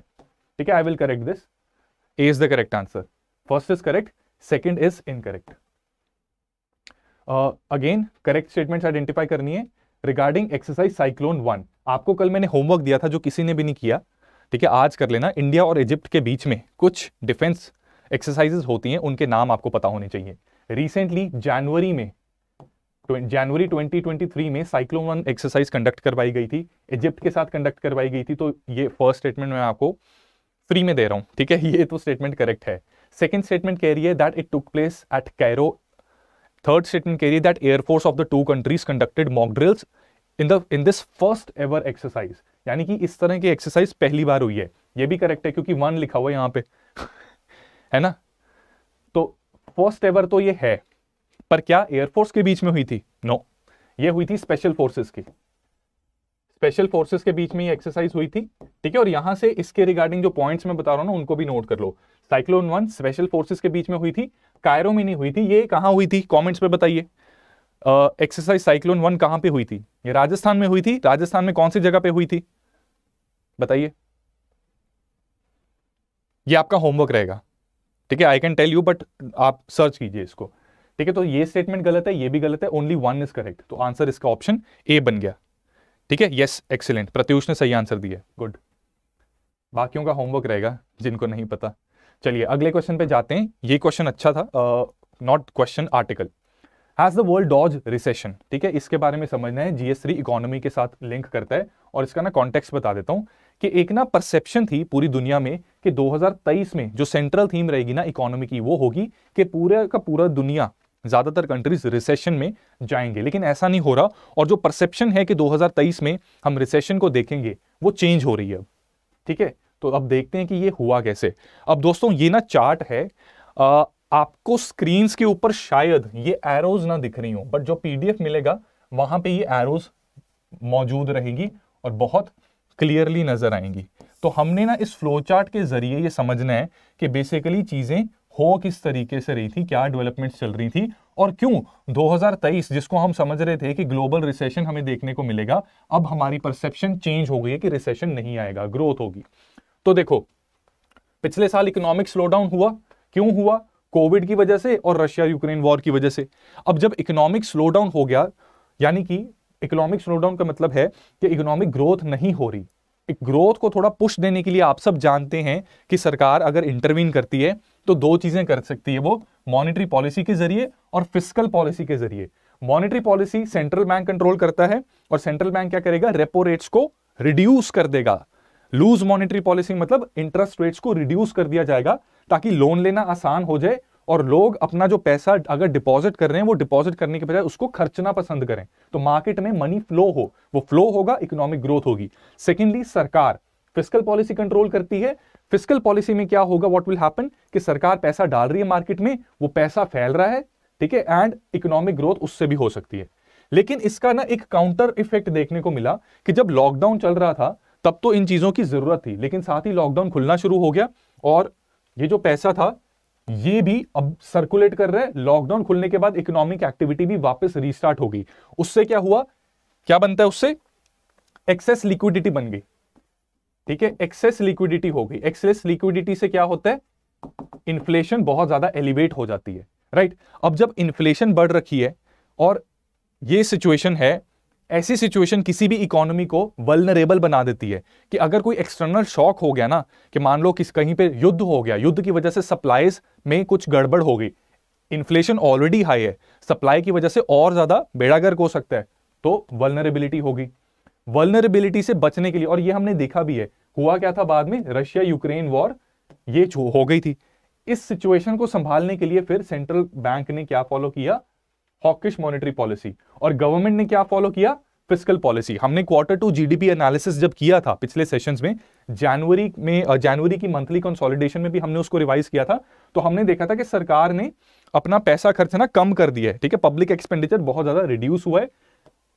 ठीक है? I will correct this A is the correct answer first is correct second is incorrect again correct statement identify करनी है। Regarding exercise cyclone one आपको कल मैंने homework दिया था जो किसी ने भी नहीं किया। ठीक है? आज कर लेना। इंडिया और इजिप्ट के बीच में कुछ डिफेंस एक्सरसाइजेस होती हैं। उनके नाम आपको पता होने चाहिए। रिसेंटली जनवरी में जनवरी 2023 में साइक्लोन वन एक्सरसाइज कंडक्ट करवाई गई थी इजिप्ट के साथ कंडक्ट करवाई गई थी तो ये फ़र्स्ट स्टेटमेंट मैं आपको फ्री में दे रहा हूँ, ठीक है? ये तो स्टेटमेंट करेक्ट है। सेकेंड स्टेटमेंट कह रही है that it took place at Cairo third statement कह रही है that air force of the two countries conducted mock drills in the in this first ever exercise यानी कि इस तरह की एक्सरसाइज पहली बार हुई है। ये भी करेक्ट है क्योंकि वन लिखा हुआ है यहाँ पे। है ना? तो फ़र्स्ट एवर तो ये है। पर क्या एयरफोर्स के बीच में हुई थी? No no. ये हुई थी स्पेशल फोर्सेस की। स्पेशल फोर्सेस के बीच में ये एक्सरसाइज हुई थी। ठीक है, और यहाँ से इसके रिगार्डिंग जो पॉइंट्स मैं बता रहा हूँ ना, उनको भी नोट कर लो। साइक्लोन वन स्पेशल फोर्सेस के बीच में हुई थी। कायरो में नहीं हुई थी। ये कहाँ हुई थी? कमेंट्स में बताइए। एक्सरसाइज साइक्लोन वन कहाँ पे हुई थी? ये राजस्थान में हुई थी। राजस्थान में कौन सी जगह पे हुई थी? बताइए। ये आपका होमवर्क रहेगा। ठीक है I can tell you but आप सर्च कीजिए इसको। ठीक है तो ये स्टेटमेंट गलत है, ये भी गलत है ओनली वन इज़ करेक्ट तो आंसर इसका ऑप्शन ए बन गया। ठीक है? यस एक्सीलेंट प्रत्युष ने सही आंसर दिया गुड बाकियों का होमवर्क रहेगा, जिनको नहीं पता। चलिए, अगले क्वेश्चन पे जाते हैं। ये क्वेश्चन अच्छा था not question article has the world dodge recession ठीक है, इसके बारे में समझना है। जीएस थ्री इकोनॉमी के साथ लिंक करता है और इसका ना कॉन्टेक्स्ट बता देता हूँ कि एक ना परसेप्शन थी पूरी दुनिया में कि 2023 में जो सेंट्रल थीम रहेगी ना इकोनॉमी की, वो होगी कि पूरे का पूरा दुनिया ज़्यादातर कंट्रीज़ रिसेशन में जाएँगे। लेकिन ऐसा नहीं हो रहा और जो परसेप्शन है कि 2023 में हम रिसेशन को देखेंगे वो चेंज हो रही है ठीक है? तो अब देखते हैं कि ये हुआ कैसे। अब दोस्तों ये ना चार्ट है आ, आपको स्क्रीन के ऊपर शायद ये एरोज ना दिख रही हो बट जो पीडीएफ मिलेगा वहाँ पे ये एरोज मौजूद रहेगी और बहुत क्लियरली नज़र आएँगी। तो हमने ना इस फ्लो चार्ट के ज़रिए ये समझना है कि बेसिकली चीज़ें हो किस तरीके से रही थी, क्या डेवलपमेंट चल रही थी और क्यों? 2023 जिसको हम समझ रहे थे कि ग्लोबल रिसेशन हमें देखने को मिलेगा, अब हमारी परसेप्शन चेंज हो गई है कि रिसेशन नहीं आएगा ग्रोथ होगी। तो देखो, पिछले साल इकोनॉमिक स्लोडाउन हुआ। क्यों हुआ? कोविड की वजह से और रशिया यूक्रेन वॉर की वजह से। अब जब इकोनॉमिक स्लोडाउन हो गया, यानी कि इकोनॉमिक स्लोडाउन का मतलब है कि इकोनॉमिक ग्रोथ नहीं हो रही। ग्रोथ को थोड़ा पुश देने के लिए आप सब जानते हैं कि सरकार अगर इंटरवीन करती है तो दो चीज़ें कर सकती है वो मॉनिटरी पॉलिसी के ज़रिए और फ़िज़िकल पॉलिसी के ज़रिए। Monetary policy central bank control करता है और सेंट्रल बैंक क्या करेगा? रेपो रेट्स को रिड्यूस कर देगा। लूज मॉनिटरी पॉलिसी मतलब इंटरेस्ट रेट्स को रिड्यूस कर दिया जाएगा ताकि लोन लेना आसान हो जाए और लोग अपना जो पैसा अगर डिपॉजिट कर रहे हैं, वो डिपॉजिट करने के बजाय उसको खर्चना पसंद करें। तो मार्केट में मनी फ्लो हो, वो फ्लो होगा इकोनॉमिक ग्रोथ होगी। सेकेंडली सरकार फ़िज़िकल पॉलिसी कंट्रोल करती है फ़िज़िकल पॉलिसी में क्या होगा? व्हाट विल हैपन कि सरकार पैसा डाल रही है मार्केट में, वो पैसा फैल रहा है, ठीक है? एंड इकोनॉमिक ग्रोथ उससे भी हो सकती है। लेकिन इसका ना एक काउंटर इफ़ेक्ट देखने को मिला कि जब लॉकडाउन चल रहा था, तब तो इन चीज़ों की ज़रूरत थी। लेकिन साथ ही लॉकडाउन खुलना शुरू हो गया और ये जो पैसा था, ये भी अब सर्कुलेट कर रहे हैं। लॉकडाउन खुलने के बाद इकोनॉमिक एक्टिविटी भी वापस रीस्टार्ट होगी उससे क्या हुआ? क्या बनता है उससे? एक्सेस लिक्विडिटी बन गई। ठीक है? एक्सेस लिक्विडिटी हो गई। एक्सेस लिक्विडिटी से क्या होता है? इन्फ्लेशन बहुत ज़्यादा एलिवेट हो जाती है राइट अब जब इन्फ्लेशन बढ़ रखी है और ये सिचुएशन है, ऐसी सिचुएशन किसी भी इकोनॉमी को वलनरेबल बना देती है कि अगर कोई एक्सटर्नल शॉक हो गया ना, कि मान लो किस कहीं पे युद्ध हो गया, युद्ध की वजह से सप्लाईज में कुछ गड़बड़ हो गई इन्फ्लेशन ऑलरेडी हाई है सप्लाई की वजह से और ज़्यादा बेड़ागर्क हो सकता है तो वलनरेबिलिटी होगी। वलनरेबिलिटी से बचने के लिए, और ये हमने देखा भी है, हुआ क्या था बाद में? रशिया यूक्रेन वॉर, ये हो गई थी। इस सिचुएशन को संभालने के लिए फिर सेंट्रल बैंक ने क्या फॉलो किया? हॉकिश मॉनेटरी पॉलिसी और गवर्नमेंट ने क्या फॉलो किया? फ़िज़िकल पॉलिसी हमने क्वार्टर टू जीडीपी एनालिसिस जब किया था पिछले सेशंस में जनवरी में जनवरी की मंथली कंसोलिडेशन में भी हमने उसको रिवाइज किया था तो हमने देखा था कि सरकार ने अपना पैसा खर्च ना कम कर दिया है, ठीक है? पब्लिक एक्सपेंडिचर बहुत ज़्यादा रिड्यूस हुआ है।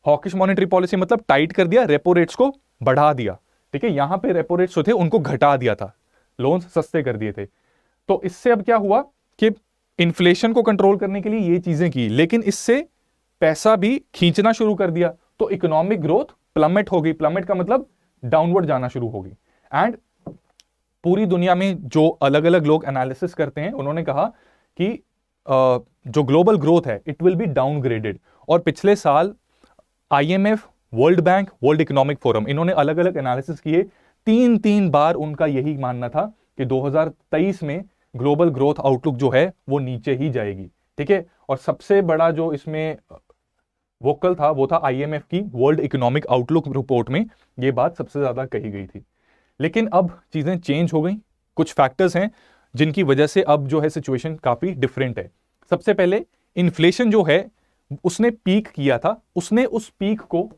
हॉकिश मॉनेटरी पॉलिसी मतलब टाइट कर दिया रेपो रेट्स को बढ़ा दिया। ठीक है, यहाँ पे रेपो रेट्स जो थे, उनको घटा दिया था। लोन सस्ते कर दिए थे। तो इससे अब क्या हुआ कि इन्फ्लेशन को कंट्रोल करने के लिए ये चीज़ें की, लेकिन इससे पैसा भी खींचना शुरू कर दिया। तो इकोनॉमिक ग्रोथ प्लमेट हो गई। प्लमेट का मतलब डाउनवर्ड जाना शुरू होगी एंड पूरी दुनिया में जो अलग अलग लोग एनालिसिस करते हैं, उन्होंने कहा कि जो ग्लोबल ग्रोथ है इट विल बी डाउनग्रेडेड और पिछले साल IMF world bank world economic forum इन्होंने अलग अलग एनालिसिस किए। तीन तीन बार उनका यही मानना था कि 2023 में ग्लोबल ग्रोथ आउटलुक जो है, वो नीचे ही जाएगी। ठीक है? और सबसे बड़ा जो इसमें वोकल था, वो था आईएमएफ की वर्ल्ड इकोनॉमिक आउटलुक रिपोर्ट में ये बात सबसे ज़्यादा कही गई थी। लेकिन अब चीज़ें चेंज हो गई। कुछ फैक्टर्स हैं जिनकी वजह से अब जो है सिचुएशन काफ़ी डिफरेंट है। सबसे पहले इन्फ्लेशन जो है उसने पीक किया था, उसने उस पीक को,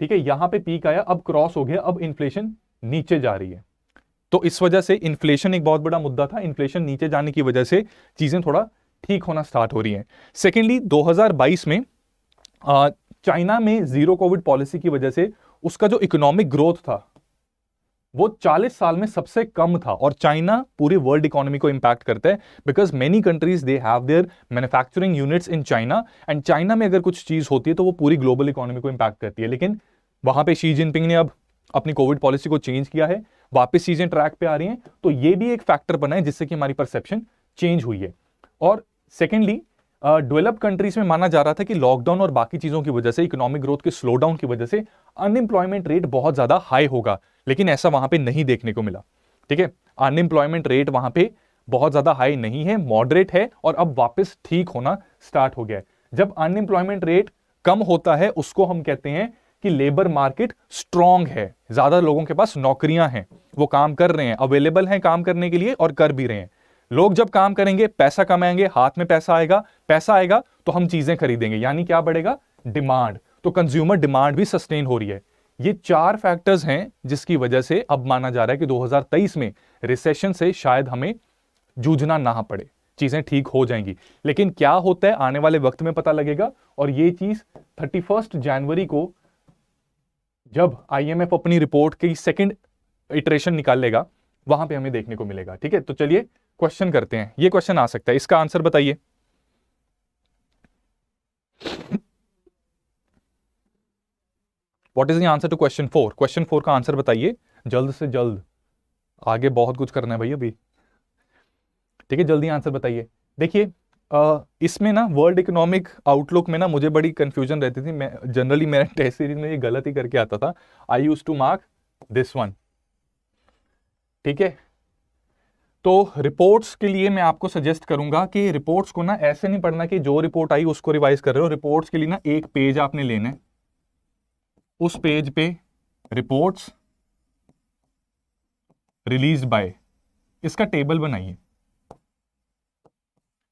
ठीक है, यहाँ पे पीक आया, अब क्रॉस हो गया, अब इन्फ्लेशन नीचे जा रही है। तो इस वजह से इन्फ्लेशन एक बहुत बड़ा मुद्दा था इन्फ्लेशन नीचे जाने की वजह से चीज़ें थोड़ा ठीक होना स्टार्ट हो रही हैं। सेकेंडली 2022 में चाइना में ज़ीरो कोविड पॉलिसी की वजह से उसका जो इकोनॉमिक ग्रोथ था वो 40 साल में सबसे कम था और चाइना पूरी वर्ल्ड इकोनॉमी को इंपैक्ट करता है because many countries they have their manufacturing units in China and China में अगर कुछ चीज़ होती है तो वो पूरी ग्लोबल इकोनॉमी को इंपैक्ट करती है। लेकिन वहाँ पे शी जिनपिंग ने अब अपनी कोविड पॉलिसी को चेंज किया है, वापस चीज़ें ट्रैक पे आ रही हैं तो ये भी एक फैक्टर बना है जिससे कि हमारी परसेप्शन चेंज हुई है। और सेकेंडली डेवलप कंट्रीज़ में माना जा रहा था कि लॉकडाउन और बाकी चीज़ों की वजह से इकोनॉमिक ग्रोथ के स्लो डाउन की वजह से अनएम्प्लॉयमेंट रेट बहुत ज़्यादा हाई होगा। लेकिन ऐसा वहाँ पे नहीं देखने को मिला, ठीक है? अनएम्प्लॉयमेंट रेट वहाँ पे बहुत ज़्यादा हाई नहीं है मॉडरेट है और अब वापस ठीक होना स्टार्ट हो गया है। जब अनएम्प्लॉयमेंट रेट कम होता है, उसको हम कहते हैं कि लेबर मार्केट स्ट्रांग है। ज़्यादा लोगों के पास नौकरियाँ हैं, वो काम कर रहे हैं अवेलेबल हैं काम करने के लिए और कर भी रहे हैं। लोग जब काम करेंगे, पैसा कमाएँगे, हाथ में पैसा आएगा पैसा आएगा तो हम चीज़ें खरीदेंगे, यानी क्या बढ़ेगा? डिमांड तो कंज्यूमर डिमांड भी सस्टेन हो रही है। ये चार फैक्टर्स हैं जिसकी वजह से अब माना जा रहा है कि 2023 में रिसेशन से शायद हमें जूझना ना पड़े। चीज़ें ठीक हो जाएँगी। लेकिन क्या होता है? आने वाले वक्त में पता लगेगा। और ये चीज़ थर्टी जनवरी को जब आईएमएफ अपनी रिपोर्ट की सेकंड इटरेशन निकाल लेगा, वहाँ पे हमें देखने को मिलेगा। ठीक है? तो चलिए क्वेश्चन करते हैं। ये क्वेश्चन आ सकता है। इसका आंसर बताइए। What is the answer to question four question four का आंसर बताइए। जल्द से जल्द। आगे बहुत कुछ करना है भैया अभी। ठीक है, जल्दी आंसर बताइए। देखिए इसमें ना वर्ल्ड इकोनॉमिक आउटलुक में ना मुझे बड़ी कंफ्यूजन रहती थी। मैं जनरली मेरे टेस्ट सीरीज़ में ये गलत ही करके आता था। I use to mark this one ठीक है? तो रिपोर्ट्स के लिए मैं आपको सजेस्ट करूँगा कि रिपोर्ट्स को ना ऐसे नहीं पढ़ना कि जो रिपोर्ट आई उसको रिवाइज कर रहे हो। रिपोर्ट्स के लिए ना एक पेज आपने लेना है। उस पेज पे रिपोर्ट्स रिलीज़ बाय इसका टेबल बनाइए।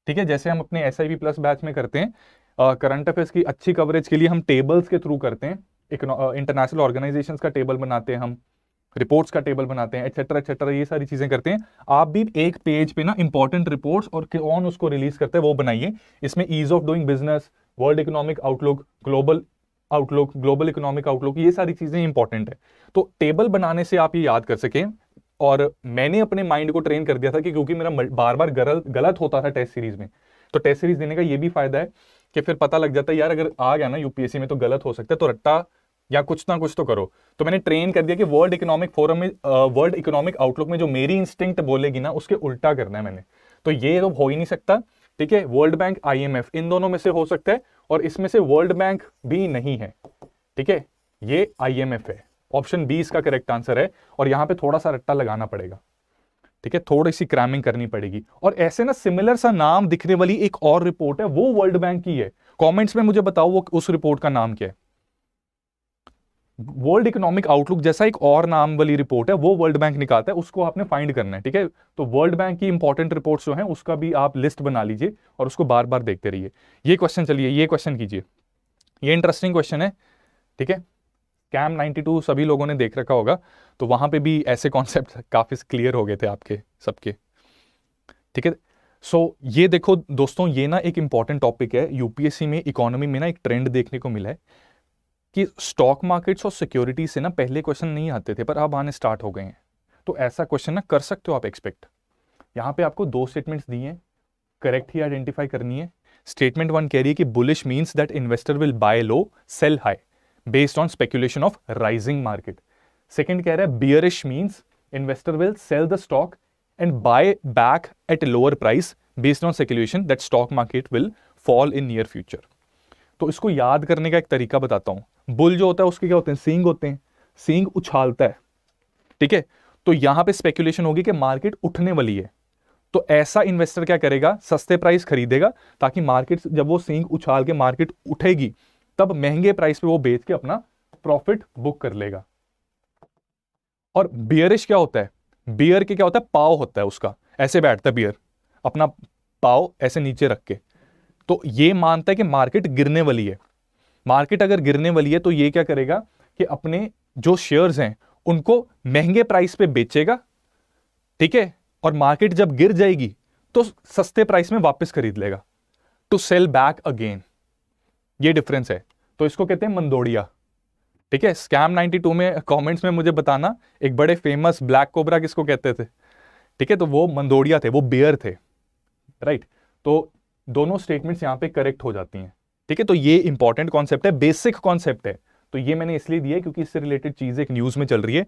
ठीक है, जैसे हम अपने एस प्लस बैच में करते हैं करंट अफेयर्स की अच्छी कवरेज के लिए हम टेबल्स के थ्रू करते हैं। इंटरनेशनल ऑर्गेनाइजेशन का टेबल बनाते हैं हम रिपोर्ट्स का टेबल बनाते हैं एक्सेट्रा एक्सेट्रा ये सारी चीज़ें करते हैं। आप भी एक पेज पे ना इंपॉर्टेंट रिपोर्ट्स और कौन उसको रिलीज़ करते हैं, वो बनाइए। इसमें ease of doing business world economic outlook global outlook global economic outlook ये सारी चीज़ें इंपॉर्टेंट है। तो टेबल बनाने से आप ये याद कर सकें, और मैंने अपने माइंड को ट्रेन कर दिया था कि क्योंकि मेरा बार बार गलत गलत होता था टेस्ट सीरीज़ में तो टेस्ट सीरीज़ देने का ये भी फ़ायदा है कि फिर पता लग जाता है, यार, अगर आ गया ना यूपीएससी में तो गलत हो सकता है तो रट्टा या कुछ ना कुछ तो करो। तो मैंने ट्रेन कर दिया कि वर्ल्ड इकोनॉमिक फोरम में वर्ल्ड इकोनॉमिक आउटलुक में जो मेरी इंस्टिंक्ट बोलेगी ना, उसके उल्टा करना है मैंने। तो ये तो हो ही नहीं सकता, ठीक है? वर्ल्ड बैंक आईएमएफ इन दोनों में से हो सकता है और इसमें से वर्ल्ड बैंक भी नहीं है। ठीक है? ये आईएमएफ है। ऑप्शन बी इसका करेक्ट आंसर है और यहाँ पे थोड़ा सा रट्टा लगाना पड़ेगा। ठीक है? थोड़ी सी क्रैमिंग करनी पड़ेगी। और ऐसे ना सिमिलर सा नाम दिखने वाली एक और रिपोर्ट है, वो वर्ल्ड बैंक की है। कमेंट्स में मुझे बताओ वो उस रिपोर्ट का नाम क्या है। वर्ल्ड इकोनॉमिक आउटलुक जैसा एक और नाम वाली रिपोर्ट है वो वर्ल्ड बैंक निकालता है उसको आपने फाइंड करना है ठीक है? तो वर्ल्ड बैंक की इंपॉर्टेंट रिपोर्ट्स जो है उसका भी आप लिस्ट बना लीजिए और उसको बार बार देखते रहिए। ये क्वेश्चन चलिए ये क्वेश्चन कीजिए। ये इंटरेस्टिंग क्वेश्चन है ठीक है? कैम 92 सभी लोगों ने देख रखा होगा तो वहाँ पे भी ऐसे कॉन्सेप्ट काफ़ी क्लियर हो गए थे आपके सबके ठीक है? सो so, ये देखो दोस्तों ये ना एक इंपॉर्टेंट टॉपिक है यूपीएससी में इकोनॉमी में ना एक ट्रेंड देखने को मिला है। कि स्टॉक मार्केट्स और सिक्योरिटी से ना पहले क्वेश्चन नहीं आते थे, पर अब आने स्टार्ट हो गए हैं। तो ऐसा क्वेश्चन ना कर सकते हो आप एक्सपेक्ट यहाँ पे आपको दो स्टेटमेंट दिए हैं करेक्ट ही आइडेंटिफाई करनी है। स्टेटमेंट वन कह रही है कि bullish means that investor will buy low sell high based on speculation of rising market second कह रहा है bearish means investor will sell the stock and buy back at lower price based on speculation that stock market will fall in near future तो इसको याद करने का एक तरीका बताता हूँ। बुल जो होता है, उसके क्या होते हैं? सींग होते हैं। सींग उछालता है। ठीक है? तो यहाँ पे स्पेकुलेशन होगी कि मार्केट उठने वाली है। तो ऐसा इन्वेस्टर क्या करेगा? सस्ते प्राइस खरीदेगा ताकि मार्केट जब वो सींग उछाल के मार्केट उठेगी, तब महँगे प्राइस पे वो बेच के अपना प्रॉफिट बुक कर लेगा। और बियरिश क्या होता है? बियर के क्या होता है? पाव होता है उसका। ऐसे बैठता है बियर अपना पाव ऐसे नीचे रख के। तो ये मानता है कि मार्केट गिरने वाली है। मार्केट अगर गिरने वाली है तो ये क्या करेगा कि अपने जो शेयर्स हैं, उनको महँगे प्राइस पे बेचेगा, ठीक है? और मार्केट जब गिर जाएगी तो सस्ते प्राइस में वापस खरीद लेगा। टू सेल बैक अगेन ये डिफरेंस है। तो इसको कहते हैं मंदोड़िया। ठीक है? स्कैम 92 में कमेंट्स में मुझे बताना, एक बड़े फ़ेमस ब्लैक कोबरा किसको कहते थे? ठीक है? तो वो मंदोड़िया थे, वो बियर थे। राइट तो दोनों स्टेटमेंट्स यहाँ पे करेक्ट हो जाती हैं। ठीक है? तो ये इंपॉर्टेंट कॉन्सेप्ट है बेसिक कॉन्सेप्ट है। तो ये मैंने इसलिए दिया क्योंकि इससे रिलेटेड चीज़ एक न्यूज़ में चल रही है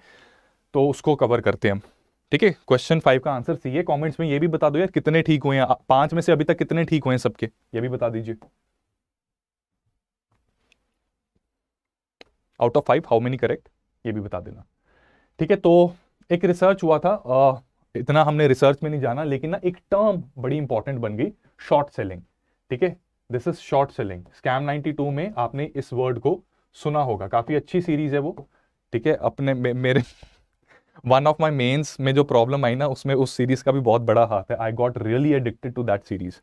तो उसको कवर करते हैं हम। ठीक है? क्वेश्चन फाइव का आंसर सी है। कॉमेंट्स में ये भी बता दो यार, कितने ठीक हुए हैं? पाँच में से अभी तक कितने ठीक हुए हैं सबके? ये भी बता दीजिए। Out of five how many correct ये भी बता देना। ठीक है? तो एक रिसर्च हुआ था इतना हमने रिसर्च में नहीं जाना लेकिन ना एक टर्म बड़ी इंपॉर्टेंट बन गई शॉर्ट सेलिंग ठीक है? This is short selling scam 92 में आपने इस वर्ड को सुना होगा। काफ़ी अच्छी सीरीज़ है वो। ठीक है? अपने मे, मेरे वन ऑफ़ माई मेन्स में जो प्रॉब्लम आई ना उसमें उस सीरीज़ का भी बहुत बड़ा हाथ है। I got really addicted to that series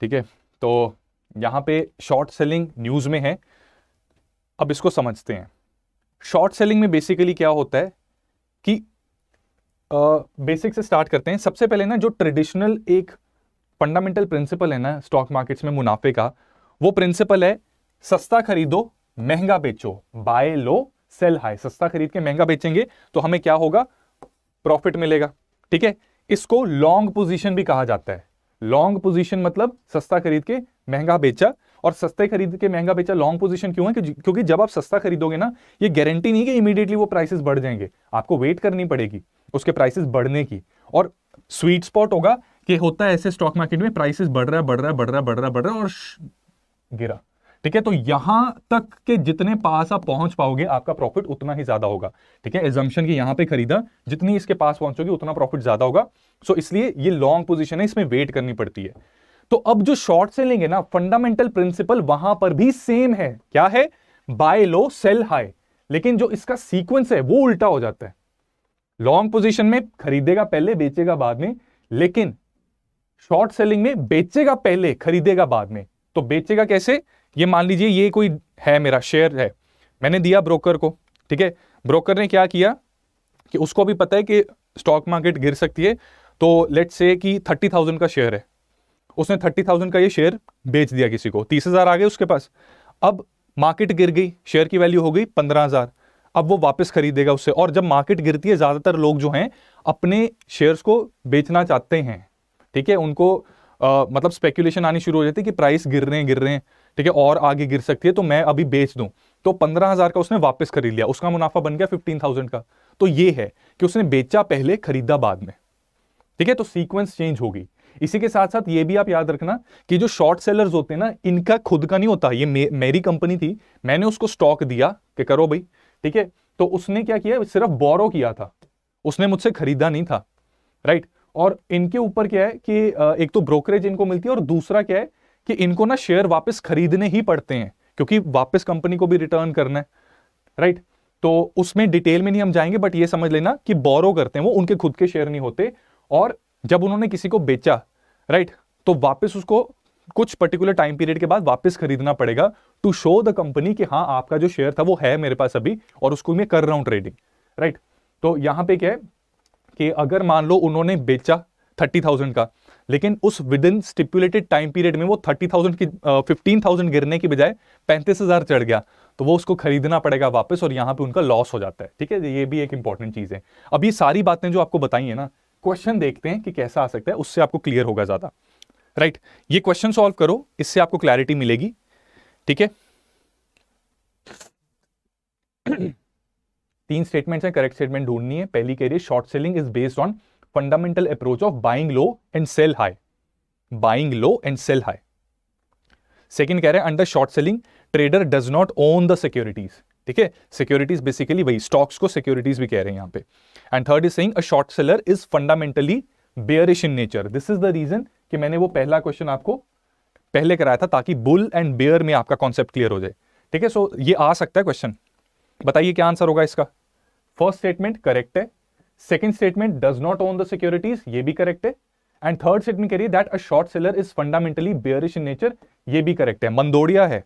ठीक है? तो यहाँ पे शॉर्ट सेलिंग न्यूज़ में है। अब इसको समझते हैं। शॉर्ट सेलिंग में बेसिकली क्या होता है कि बेसिक से स्टार्ट करते हैं। सबसे पहले ना, जो ट्रेडिशनल एक फंडामेंटल प्रिंसिपल है ना स्टॉक मार्केट्स में मुनाफे का, वो प्रिंसिपल है, सस्ता खरीदो, महँगा बेचो बाय लो सेल हाई सस्ता खरीद के महँगा बेचेंगे तो हमें क्या होगा? प्रॉफिट मिलेगा, ठीक है? इसको लॉन्ग पोजीशन भी कहा जाता है। लॉन्ग पोजीशन मतलब सस्ता खरीद के महँगा बेचा और सस्ते खरीद के महँगा बेचा लॉन्ग पोजीशन क्यों है? क्योंकि जब आप सस्ता खरीदोगे ना, ये गारंटी नहीं कि इमीडिएटली वो प्राइसेस बढ़ जाएँगे। आपको वेट करनी पड़ेगी उसके प्राइसेस बढ़ने की। और स्वीट स्पॉट होगा कि होता है ऐसे स्टॉक मार्केट में प्राइसेस बढ़ रहा है बढ़ रहा है बढ़ रहा है बढ़ रहा है बढ़ रहा और गिरा। ठीक है? तो यहाँ तक के जितने पास आप पहुँच पाओगे, आपका प्रॉफिट उतना ही ज़्यादा होगा। ठीक है? एजम्पन की यहाँ पे खरीदा, जितनी इसके पास पहुंचोगे, उतना प्रॉफिट ज़्यादा होगा। सो इसलिए ये लॉन्ग पोजीशन है, इसमें वेट करनी पड़ती है। तो अब जो शॉर्ट सेलिंग है ना फंडामेंटल प्रिंसिपल वहाँ पर भी सेम है। क्या है? बाय लो सेल हाई लेकिन जो इसका सीक्वेंस है, वो उल्टा हो जाता है। लॉन्ग पोजीशन में खरीदेगा पहले, बेचेगा बाद में। लेकिन शॉर्ट सेलिंग में बेचेगा पहले, खरीदेगा बाद में। तो बेचेगा कैसे? ये मान लीजिए, ये कोई है मेरा शेयर है। मैंने दिया ब्रोकर को, ठीक है? ब्रोकर ने क्या किया कि उसको भी पता है कि स्टॉक मार्केट गिर सकती है। तो लेट से कि थर्टी थाउज़ेंड का शेयर है। उसने थर्टी थाउज़ेंड का ये शेयर बेच दिया किसी को। तीस हज़ार आ गए उसके पास। अब मार्केट गिर गई शेयर की वैल्यू हो गई पंद्रह हज़ार। अब वो वापस खरीदेगा उससे। और जब मार्केट गिरती है ज़्यादातर लोग जो हैं अपने शेयर्स को बेचना चाहते हैं। ठीक है? उनको आ, मतलब स्पेकुलेशन आनी शुरू हो जाती है कि प्राइस गिर रहे हैं गिर रहे हैं। ठीक है? और आगे गिर सकती है तो मैं अभी बेच दूँ। तो पंद्रह हज़ार का उसने वापस खरीद लिया। उसका मुनाफा बन गया फिफ्टीन थाउज़ेंड का। तो ये है कि उसने बेचा पहले खरीदा बाद में। ठीक है? तो सीक्वेंस चेंज होगी। इसी के साथ साथ ये भी आप याद रखना कि जो शॉर्ट सेलर्स होते हैं ना इनका खुद का नहीं होता। ये मे, मेरी कंपनी थी मैंने उसको स्टॉक दिया कि करो भाई ठीक है? तो उसने क्या किया? सिर्फ़ बोरो किया था। उसने मुझसे खरीदा नहीं था राइट और इनके ऊपर क्या है कि एक तो ब्रोकरेज इनको मिलती है और दूसरा क्या है कि इनको ना शेयर वापस खरीदने ही पड़ते हैं क्योंकि वापस कंपनी को भी रिटर्न करना है राइट तो उसमें डिटेल में नहीं हम जाएँगे बट ये समझ लेना कि बोरो करते हैं वो उनके खुद के शेयर नहीं होते। और जब उन्होंने किसी को बेचा राइट तो वापस उसको कुछ पर्टिकुलर टाइम पीरियड के बाद वापस खरीदना पड़ेगा टू शो द कंपनी कि हाँ आपका जो शेयर था वो है मेरे पास अभी और उसको मैं कर रहा हूँ ट्रेडिंग राइट तो यहाँ पे क्या है कि अगर मान लो उन्होंने बेचा थर्टी थाउज़ेंड का, लेकिन उस within stipulated time period में वो थर्टी थाउज़ेंड की फिफ्टीन थाउज़ेंड गिरने की बजाय पैंतीस हज़ार चढ़ गया तो वो उसको खरीदना पड़ेगा वापस और यहाँ पे उनका लॉस हो जाता है, ठीक है? ये भी एक इंपॉर्टेंट चीज़ है। अब ये सारी बातें जो आपको बताई है ना क्वेश्चन देखते हैं कि कैसा आ सकता है, उससे आपको क्लियर होगा ज़्यादा। राइट? ये क्वेश्चन सॉल्व करो, इससे आपको क्लैरिटी मिलेगी। ठीक है? तीन स्टेटमेंट्स हैं करेक्ट स्टेटमेंट ढूंढनी है। पहली कह रही है short selling is based on fundamental approach of buying low and sell high buying low and sell high second कह रहे हैं under short selling trader does not own the securities ठीक है? सिक्योरिटीज बेसिकली वही स्टॉक्स को securities भी कह रहे हैं यहाँ पे। And third is saying a short seller is fundamentally bearish in nature this is the reason कि मैंने वो पहला क्वेश्चन आपको पहले कराया था ताकि बुल एंड बेयर में आपका कॉन्सेप्ट क्लियर हो जाए। ठीक है? सो ये आ सकता है क्वेश्चन बताइए क्या आंसर होगा इसका? फ़र्स्ट स्टेटमेंट करेक्ट है। Second statement does not own the securities ये भी करेक्ट है। एंड थर्ड स्टेटमेंट है that a short seller is fundamentally bearish in nature ये भी करेक्ट है। मंदोड़िया है।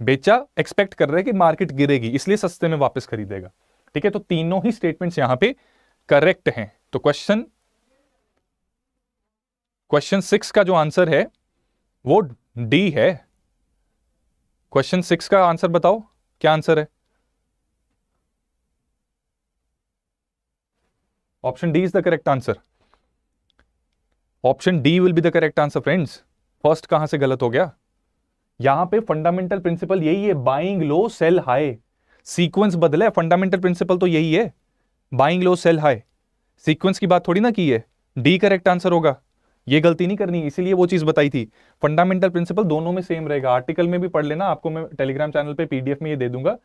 बेचा एक्सपेक्ट कर रहे हैं कि मार्केट गिरेगी, इसलिए सस्ते में वापस खरीदेगा। ठीक है? तो तीनों ही स्टेटमेंट्स यहाँ पे करेक्ट हैं। तो क्वेश्चन क्वेश्चन सिक्स का जो आंसर है, वो डी है। क्वेश्चन सिक्स का आंसर बताओ, क्या आंसर है? Option D is the correct answer option D will be the correct answer friends first कहाँ से गलत हो गया? यहाँ पे फंडामेंटल प्रिंसिपल यही है buying low sell high sequence बदले फंडामेंटल प्रिंसिपल तो यही है। Buying low sell high sequence की बात थोड़ी ना की है। डी करेक्ट आंसर होगा। ये गलती नहीं करनी, इसीलिए वो चीज़ बताई थी। फंडामेंटल प्रिंसिपल दोनों में सेम रहेगा। आर्टिकल में भी पढ़ लेना, आपको मैं टेलीग्राम चैनल पे पीडीएफ में ये दे दूँगा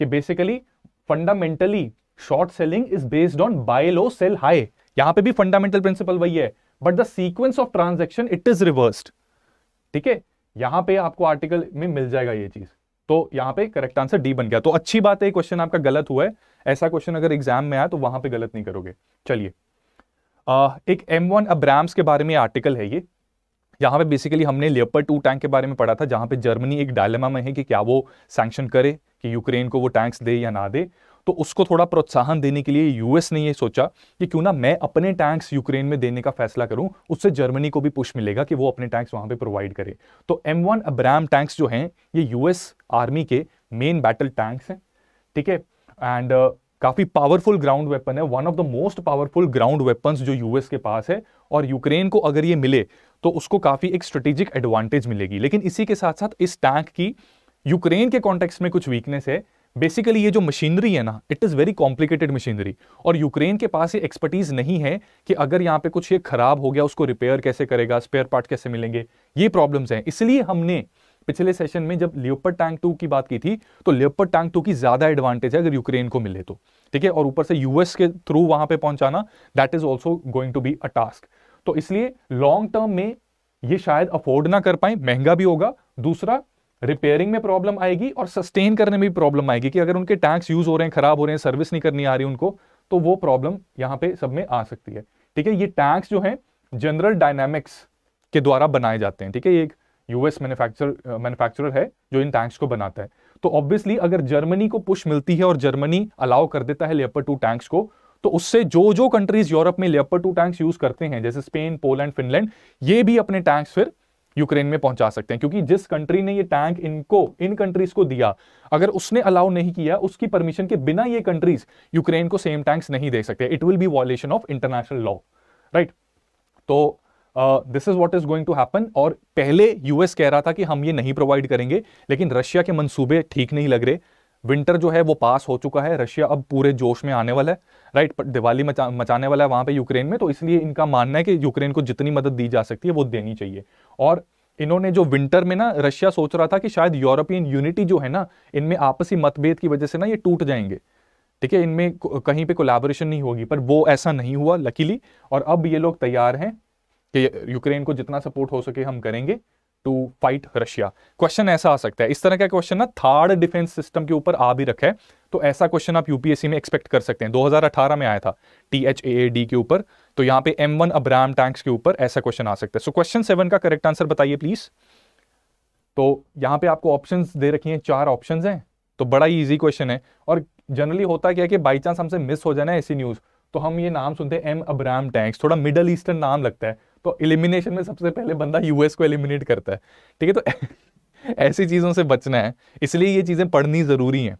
कि basically fundamentally short selling is based on buy low sell high यहाँ पे भी फंडामेंटल प्रिंसिपल वही है। But the sequence of transaction it is reversed ठीक है? यहाँ पे आपको आर्टिकल में मिल जाएगा ये चीज़। तो यहाँ पे करेक्ट आंसर डी बन गया। तो अच्छी बात है क्वेश्चन आपका गलत हुआ है। ऐसा क्वेश्चन अगर एग्ज़ाम में आया तो वहाँ पे गलत नहीं करोगे। चलिए। एक एम वन अब्राम्स के बारे में आर्टिकल है ये। यहाँ पे बेसिकली हमने लेपर टू टैंक के बारे में पढ़ा था, जहाँ पे जर्मनी एक डायलेमा में है कि क्या वो सैंक्शन करे, कि यूक्रेन को वो टैंक्स दे या ना दे। तो उसको थोड़ा प्रोत्साहन देने के लिए यूएस ने ये सोचा कि क्यों ना मैं अपने टैंक्स यूक्रेन में देने का फैसला करूँ, उससे जर्मनी को भी पुश मिलेगा कि वो अपने टैंक्स वहाँ पे प्रोवाइड करे। तो एम वन अब्राम टैंक्स जो हैं, ये यूएस आर्मी के मेन बैटल टैंक्स हैं। ठीक है? एंड काफ़ी पावरफुल ग्राउंड वेपन है। One of the most powerful ground weapons जो यूएस के पास है। और यूक्रेन को अगर ये मिले तो उसको काफ़ी एक स्ट्रेटेजिक एडवांटेज मिलेगी। लेकिन इसी के साथ साथ इस टैंक की यूक्रेन के कॉन्टेक्स्ट में कुछ वीकनेस है। बेसिकली ये जो मशीनरी है ना it is very complicated machinery और यूक्रेन के पास ये एक्सपर्टीज नहीं है कि अगर यहाँ पे कुछ ये खराब हो गया, उसको रिपेयर कैसे करेगा स्पेयर पार्ट कैसे मिलेंगे। ये प्रॉब्लम्स हैं। इसलिए हमने पिछले सेशन में जब लियोपर टैंक टू की बात की थी तो लियोपर टैंक टू की ज़्यादा एडवांटेज है अगर यूक्रेन को मिले तो ठीक है? और ऊपर से यूएस के थ्रू वहाँ पे पहुंचाना that is also going to be a task तो इसलिए लॉन्ग टर्म में ये शायद अफोर्ड ना कर पाए, महँगा भी होगा। दूसरा रिपेयरिंग में प्रॉब्लम आएगी और सस्टेन करने में भी प्रॉब्लम आएगी कि अगर उनके टैंक्स यूज़ हो रहे हैं, खराब हो रहे हैं सर्विस नहीं करनी आ रही उनको तो वो प्रॉब्लम यहाँ पे सब में आ सकती है। ठीक है? ये टैंक्स जो है जनरल डायनामिक्स के द्वारा बनाए जाते हैं। ठीक है? एक यूएस मैन्युफैक्चर मैन्युफैक्चरर है जो इन टैंक्स को बनाता है। तो ऑब्वियसली अगर जर्मनी को पुश मिलती है और जर्मनी अलाउ कर देता है लेपर टू टैंक्स को तो उससे जो जो कंट्रीज़ यूरोप में लेपर टू टैंक्स यूज़ करते हैं, जैसे स्पेन पोलैंड फिनलैंड ये भी अपने टैंक्स फिर यूक्रेन में पहुँचा सकते हैं। क्योंकि जिस कंट्री ने ये टैंक इनको, इन कंट्रीज़ को दिया, अगर उसने अलाउ नहीं किया, उसकी परमिशन के बिना ये कंट्रीज़ यूक्रेन को सेम टैंक्स नहीं दे सकते। It will be violation of international law right तो this is what is going to happen और पहले यूएस कह रहा था कि हम ये नहीं प्रोवाइड करेंगे, लेकिन रशिया के मंसूबे ठीक नहीं लग रहे। विंटर जो है वो पास हो चुका है। रशिया अब पूरे जोश में आने वाला है राइट right? दिवाली मचा, मचाने वाला है वहाँ पे यूक्रेन में तो इसलिए इनका मानना है कि यूक्रेन को जितनी मदद दी जा सकती है वो देनी चाहिए। और इन्होंने जो विंटर में ना रशिया सोच रहा था कि शायद यूरोपियन यूनिटी जो है ना, इनमें आपसी मतभेद की वजह से ना ये टूट जाएँगे। ठीक है, इनमें कहीं पे कोलैबोरेशन नहीं होगी, पर वो ऐसा नहीं हुआ लकीली और अब ये लोग तैयार हैं। कि यूक्रेन को जितना सपोर्ट हो सके हम करेंगे टू फाइट रशिया क्वेश्चन ऐसा आ सकता है। इस तरह का क्वेश्चन ना थर्ड डिफेंस सिस्टम के ऊपर आ भी रखा है। तो ऐसा क्वेश्चन आप यूपीएससी में एक्सपेक्ट कर सकते हैं। 2018 में आया था टी एच ए डी के ऊपर। तो यहाँ पे एम वन अब्राम टैंक्स के ऊपर ऐसा क्वेश्चन आ सकता है। सो क्वेश्चन सेवन का करेक्ट आंसर बताइए प्लीज़ तो यहाँ पे आपको ऑप्शन दे रखी हैं। चार ऑप्शन हैं। तो बड़ा ही ईजी क्वेश्चन है। और जनरली होता क्या है कि बाई चांस हमसे मिस हो जाए ना ऐसी न्यूज़ तो हम ये नाम सुनते हैं एम अब्राम टैंक्स थोड़ा मिडल ईस्टर्न नाम लगता है। तो इलिमिनेशन में सबसे पहले बंदा यूएस को एलिमिनेट करता है। ठीक है तो ऐसी चीज़ों से बचना है, इसलिए ये चीज़ें पढ़नी ज़रूरी हैं।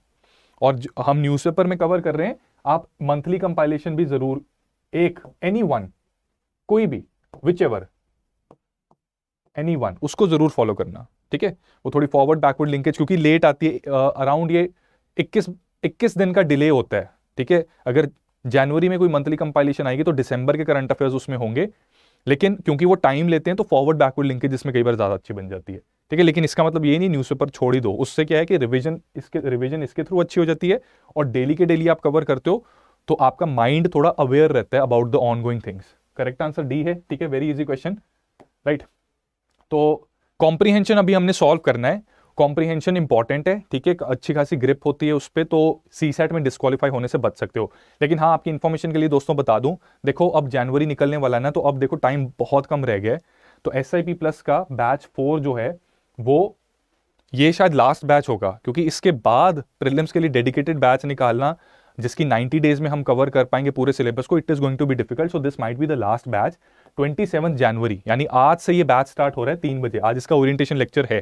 और हम न्यूज़पेपर में कवर कर रहे हैं, आप मंथली कंपाइलेशन भी ज़रूर, एक एनी वन कोई भी विच एवर एनी वन उसको ज़रूर फॉलो करना, ठीक है? वो थोड़ी फॉरवर्ड बैकवर्ड लिंकेज क्योंकि लेट आती है अराउंड ये 21 21 दिन का डिले होता है, ठीक है? अगर जनवरी में कोई मंथली कंपाइलेशन आएगी तो दिसंबर के करंट अफेयर्स उसमें होंगे लेकिन क्योंकि वो टाइम लेते हैं तो फॉरवर्ड बैकवर्ड लिंकेज इसमें कई बार ज़्यादा अच्छी बन जाती है। ठीक है, लेकिन इसका मतलब ये नहीं न्यूज़पेपर छोड़ ही दो। उससे क्या है कि रिविजन इसके रिविजन इसके थ्रू अच्छी हो जाती है और डेली के डेली आप कवर करते हो तो आपका माइंड थोड़ा अवेयर रहता है about the ongoing things correct answer D है, ठीक है वेरी इजी क्वेश्चन राइट तो कॉम्प्रीहेंशन अभी हमने सॉल्व करना है। कॉम्प्रीहेंशन इंपॉर्टेंट है, ठीक है? अच्छी खासी ग्रिप होती है उस पर तो सी सेट में डिस्कालीफाई होने से बच सकते हो। लेकिन हाँ आपकी इन्फॉर्मेशन के लिए दोस्तों बता दूँ, देखो, अब जनवरी निकलने वाला ना तो अब देखो टाइम बहुत कम रह गया है। तो एसआईपी प्लस का बैच फोर जो है, वो ये शायद लास्ट बैच होगा, क्योंकि इसके बाद प्रिलिम्स के लिए डेडिकेटेड बैच निकालना, जिसकी 90 डेज़ में हम कवर कर पाएँगे पूरे सिलेबस को it is going to be difficult so this might be the last batch 27 जनवरी यानी आज से ये बैच स्टार्ट हो रहा है, तीन बजे, आज इसका ओरिएंटेशन लेक्चर है,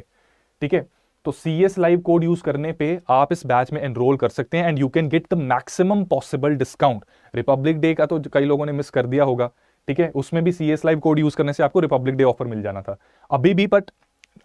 ठीक है? तो C S live code use करने पे आप इस बैच में एनरोल कर सकते हैं and you can get the maximum possible discount republic day का तो कई लोगों ने मिस कर दिया होगा, ठीक है? उसमें भी C S live code use करने से आपको रिपब्लिक डे ऑफ़र मिल जाना था। अभी भी बट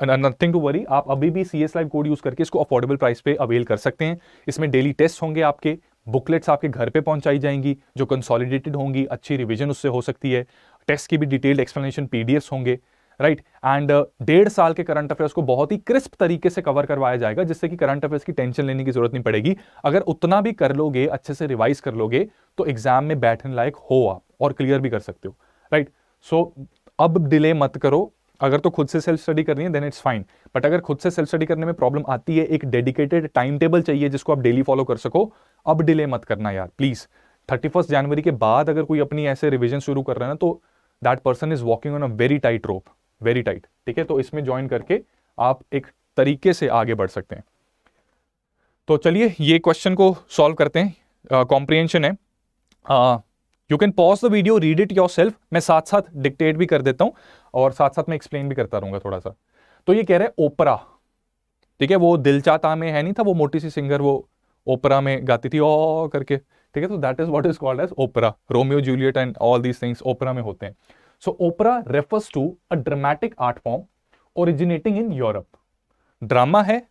नथिंग टू वरी आप अभी भी C S live code use करके इसको अफोर्डेबल प्राइस पे अवेल कर सकते हैं। इसमें डेली टेस्ट होंगे आपके बुकलेट्स आपके घर पे पहुंचाई जाएँगी, जो कंसोलिडेटेड होंगी, अच्छी रिविजन उससे हो सकती है। टेस्ट की भी डिटेल्ड एक्सप्लेनेशन पीडीएफ होंगे। राइट? एंड uh, डेढ़ साल के करंट अफेयर्स को बहुत ही क्रिस्प तरीके से कवर करवाया जाएगा जिससे कि करंट अफेयर्स की टेंशन लेने की ज़रूरत नहीं पड़ेगी। अगर उतना भी कर लोगे अच्छे से रिवाइज कर लोगे तो एग्ज़ाम में बैठने लायक हो आप और क्लियर भी कर सकते हो। राइट सो so, अब डिले मत करो। अगर तो खुद से सेल्फ स्टडी करनी है देन इट्स फाइन बट अगर खुद से सेल्फ स्टडी करने में प्रॉब्लम आती है एक डेडिकेटेड टाइम टेबल चाहिए जिसको आप डेली फॉलो कर सको अब डिले मत करना यार प्लीज़ थर्टी फ़र्स्ट जनवरी के बाद अगर कोई अपनी ऐसे रिविजन शुरू कर रहा है ना तो that person is walking on a very tight rope very tight ठीक है? तो इसमें ज्वाइन करके आप एक तरीके से आगे बढ़ सकते हैं। तो चलिए, ये क्वेश्चन को सॉल्व करते हैं। कॉम्प्रिहेंशन है। You can pause the video read it yourself मैं साथ साथ डिक्टेट भी कर देता हूँ और साथ साथ मैं एक्सप्लेन भी करता रहूँगा थोड़ा सा। तो ये कह रहे हैं ओपरा। ठीक है? वो दिल चाहता में है नहीं था, वो मोटी सी सिंगर वो ओपरा में गाती थी, ओ, करके। ठीक है? तो that is what is called as opera. Romeo, Juliet and all these things opera में होते हैं। So opera refers to a dramatic art form originating in Europe drama है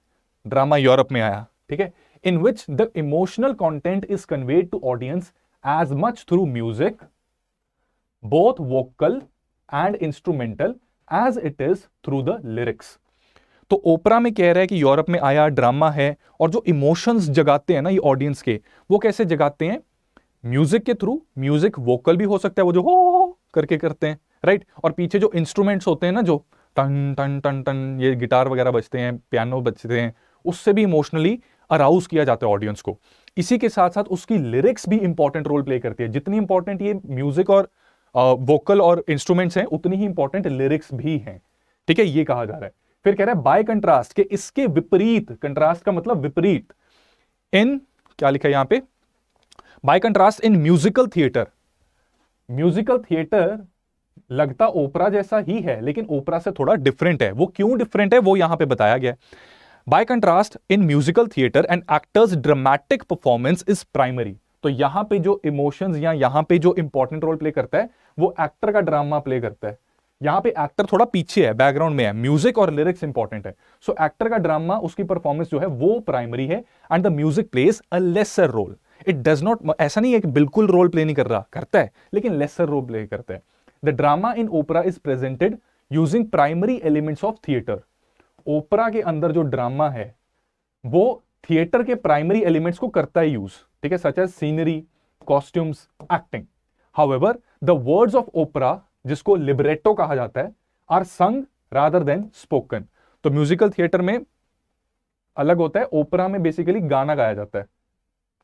ड्रामा यूरोप में आया, ठीक है? In which the emotional content is conveyed to audience as much through music both vocal and instrumental as it is through the lyrics तो opera में कह रहा है कि यूरोप में आया ड्रामा है, और जो इमोशंस जगाते हैं ना ये ऑडियंस के, वो कैसे जगाते हैं? म्यूज़िक के थ्रू म्यूज़िक वोकल भी हो सकता है, वो जो हो करके करते हैं राइट और पीछे जो इंस्ट्रूमेंट्स होते हैं ना, जो टन टन टन टन, ये गिटार वगैरह बजते हैं पियानो बजते हैं, उससे भी इमोशनली अराउज किया जाता है ऑडियंस को। इसी के साथ साथ उसकी लिरिक्स भी इंपॉर्टेंट रोल प्ले करती है। जितनी इंपॉर्टेंट ये म्यूज़िक और वोकल और इंस्ट्रूमेंट्स हैं, उतनी ही इंपॉर्टेंट लिरिक्स भी हैं। ठीक है, ये कहा जा रहा है। फिर कह रहा है बाय कंट्रास्ट के इसके विपरीत कंट्रास्ट का मतलब विपरीत इन क्या लिखा है यहाँ पे? By contrast in musical theatre musical theatre लगता ओपरा जैसा ही है लेकिन ओपरा से थोड़ा डिफरेंट है। वो क्यों डिफरेंट है वो यहाँ पे बताया गया by contrast in musical theatre and actors dramatic performance is primary तो यहाँ पे जो इमोशंस या यहाँ पे जो इंपॉर्टेंट रोल प्ले करता है वो एक्टर का ड्रामा प्ले करता है। यहाँ पे एक्टर थोड़ा पीछे है बैकग्राउंड में है। म्यूज़िक और लिरिक्स इंपॉर्टेंट है। सो so, एक्टर का ड्रामा उसकी परफॉर्मेंस जो है वो प्राइमरी है। And the music plays a lesser role it does not ऐसा नहीं है कि बिल्कुल रोल प्ले नहीं कर रहा, करता है, लेकिन लेसर रोल प्ले करता है। The drama in opera is presented using primary elements of theatre opera के अंदर जो ड्रामा है, वो थिएटर के प्राइमरी एलिमेंट्स को करता है यूज़ ठीक है such as scenery costumes acting however the words of opera जिसको लिबरेटो कहा जाता है are sung rather than spoken तो म्यूजिकल थिएटर में अलग होता है ओपरा में बेसिकली गाना गाया जाता है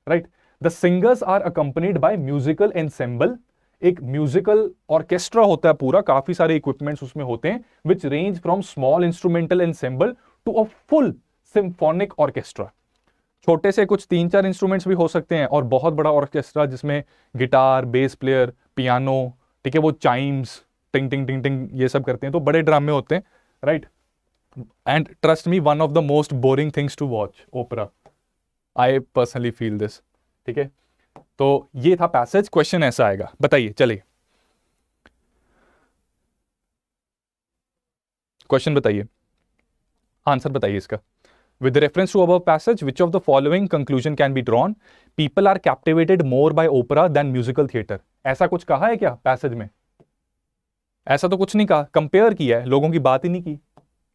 right the singers are accompanied by musical ensemble एक म्यूजिकल ऑर्केस्ट्रा होता है पूरा, काफ़ी सारे इक्विपमेंट्स उसमें होते हैं which range from small instrumental ensemble to a full symphonic orchestra छोटे से कुछ तीन चार इंस्ट्रूमेंट्स भी हो सकते हैं, और बहुत बड़ा ऑर्केस्ट्रा जिसमें गिटार बेस प्लेयर पियानो ठीक है, वो चाइम्स टिंग टिंग टिंग टिंग ये सब करते हैं तो बड़े ड्रामे होते हैं right and trust me one of the most boring things to watch opera I personally feel this ठीक है? तो ये था पैसेज क्वेश्चन ऐसा आएगा। बताइए चलिए। क्वेश्चन बताइए। आंसर बताइए इसका। With reference to above passage, which of the following conclusion can be drawn? People are captivated more by opera than musical theater. ऐसा कुछ कहा है क्या पैसेज में? ऐसा तो कुछ नहीं कहा। कंपेयर किया है। लोगों की बात ही नहीं की।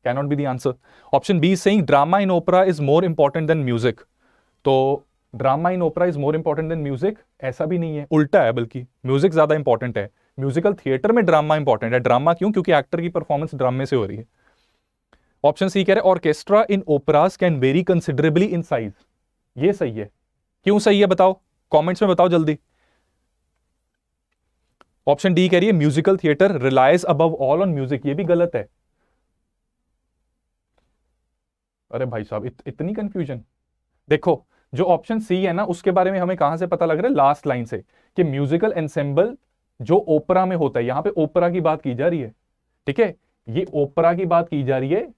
Cannot be the answer option B saying drama in opera is more important than music तो drama in opera is more important than music ऐसा भी नहीं है। उल्टा है बल्कि म्यूज़िक ज़्यादा इंपॉर्टेंट है। म्यूजिकल थिएटर में ड्रामा इंपॉर्टेंट है। ड्रामा क्यों? क्योंकि एक्टर की परफॉर्मेंस ड्रामे से हो रही है। ऑप्शन सी कह रहे orchestra in operas can vary considerably in size ये सही है। क्यों सही है बताओ? कमेंट्स में बताओ जल्दी। ऑप्शन डी कह रही है musical theatre relies above all on music ये भी गलत है। अरे भाई साहब इत, इतनी कंफ्यूजन देखो जो ऑप्शन सी है ना, उसके बारे में हमें कहाँ से पता लग रहा है? लास्ट लाइन से कि म्यूजिकल एंसेंबल जो ओपरा में होता है, यहाँ पे ओपरा की बात की जा रही है, ठीक है? ये ओपरा की बात की जा रही है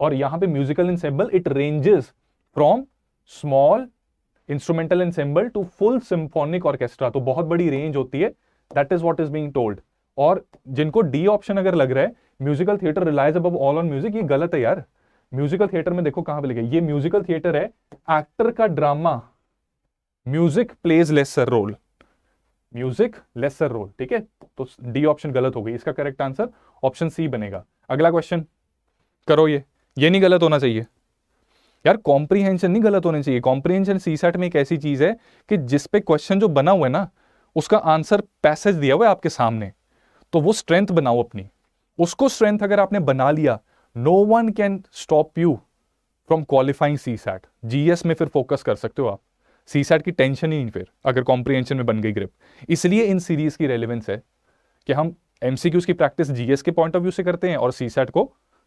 और यहाँ पे musical ensemble it ranges from small instrumental ensemble to full symphonic orchestra तो बहुत बड़ी रेंज होती है। That is what is being told और जिनको डी ऑप्शन अगर लग रहा है musical theatre relies above all on music ये गलत है यार। म्यूजिकल थिएटर में देखो कहाँ पे लिखे। ये म्यूजिकल थिएटर है एक्टर का drama music plays lesser role music lesser role ठीक है? तो डी ऑप्शन गलत हो गई। इसका करेक्ट आंसर ऑप्शन सी बनेगा। अगला क्वेश्चन करो ये। ये नहीं गलत होना चाहिए। यार कॉम्प्रीहेंशन नहीं गलत होना चाहिए। कॉम्प्रीहेंशन सी सेट में एक ऐसी चीज़ है कि जिस पे क्वेश्चन जो बना हुआ है ना, उसका आंसर पैसेज दिया हुआ है आपके सामने। तो वो स्ट्रेंथ बनाओ अपनी। उसको स्ट्रेंथ अगर आपने बना लिया no one can stop you from qualifying CSAT GS में फिर फोकस कर सकते हो आप। सी सैट की टेंशन ही नहीं फिर, अगर कॉम्प्रीहेंशन में बन गई ग्रिप इसलिए इन सीरीज़ की रेलिवेंस है कि हम एमसीक्यूज की प्रैक्टिस जीएस के पॉइंट ऑफ़ व्यू से करते हैं और सी सैट को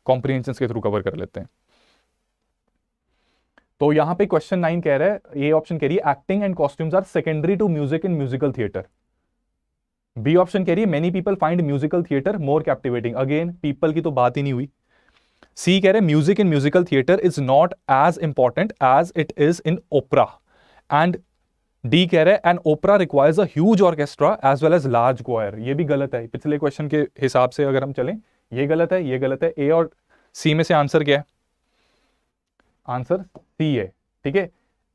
कॉम्प्रीहेंशन के थ्रू कवर कर लेते हैं। तो यहाँ पे क्वेश्चन नाइन कह रहा है ए ऑप्शन कह रही है acting and costumes are secondary to music in musical theatre B option कह रही है many people find musical theatre more captivating again people की तो बात ही नहीं हुई। सी कह रहे हैं music in musical theatre is not as important as it is in opera and D कह रहे हैं and opera requires a huge orchestra as well as large choir ये भी गलत है। पिछले क्वेश्चन के हिसाब से अगर हम चलें, ये गलत है, ये गलत है। ए और सी में से आंसर क्या है? आंसर सी है। ठीक है?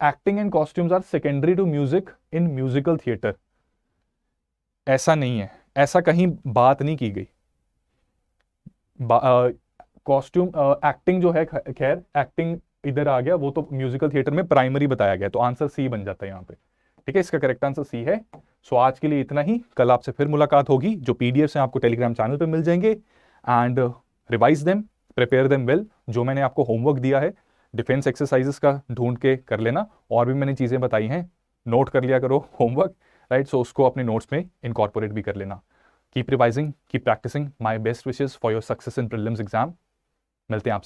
Acting and costumes are secondary to music in musical theatre ऐसा नहीं है। ऐसा कहीं बात नहीं की गई। कॉस्ट्यूम एक्टिंग जो है खैर एक्टिंग इधर आ गया, वो तो म्यूजिकल थिएटर में प्राइमरी बताया गया तो आंसर सी बन जाता है यहाँ पे। ठीक है, इसका करेक्ट आंसर सी है। सो आज के लिए इतना ही। कल आपसे फिर मुलाकात होगी, जो पीडीएफ हैं आपको टेलीग्राम चैनल पे मिल जाएँगे and revise them prepare them well जो मैंने आपको होमवर्क दिया है डिफेंस एक्सरसाइजेस का ढूंढ के कर लेना, और भी मैंने चीज़ें बताई हैं नोट कर लिया करो होमवर्क राइट सो उसको अपने नोट्स में इनकॉर्पोरेट भी कर लेना। Keep revising keep practising my best wishes for your success in prelims exam मिलते हैं आपसे।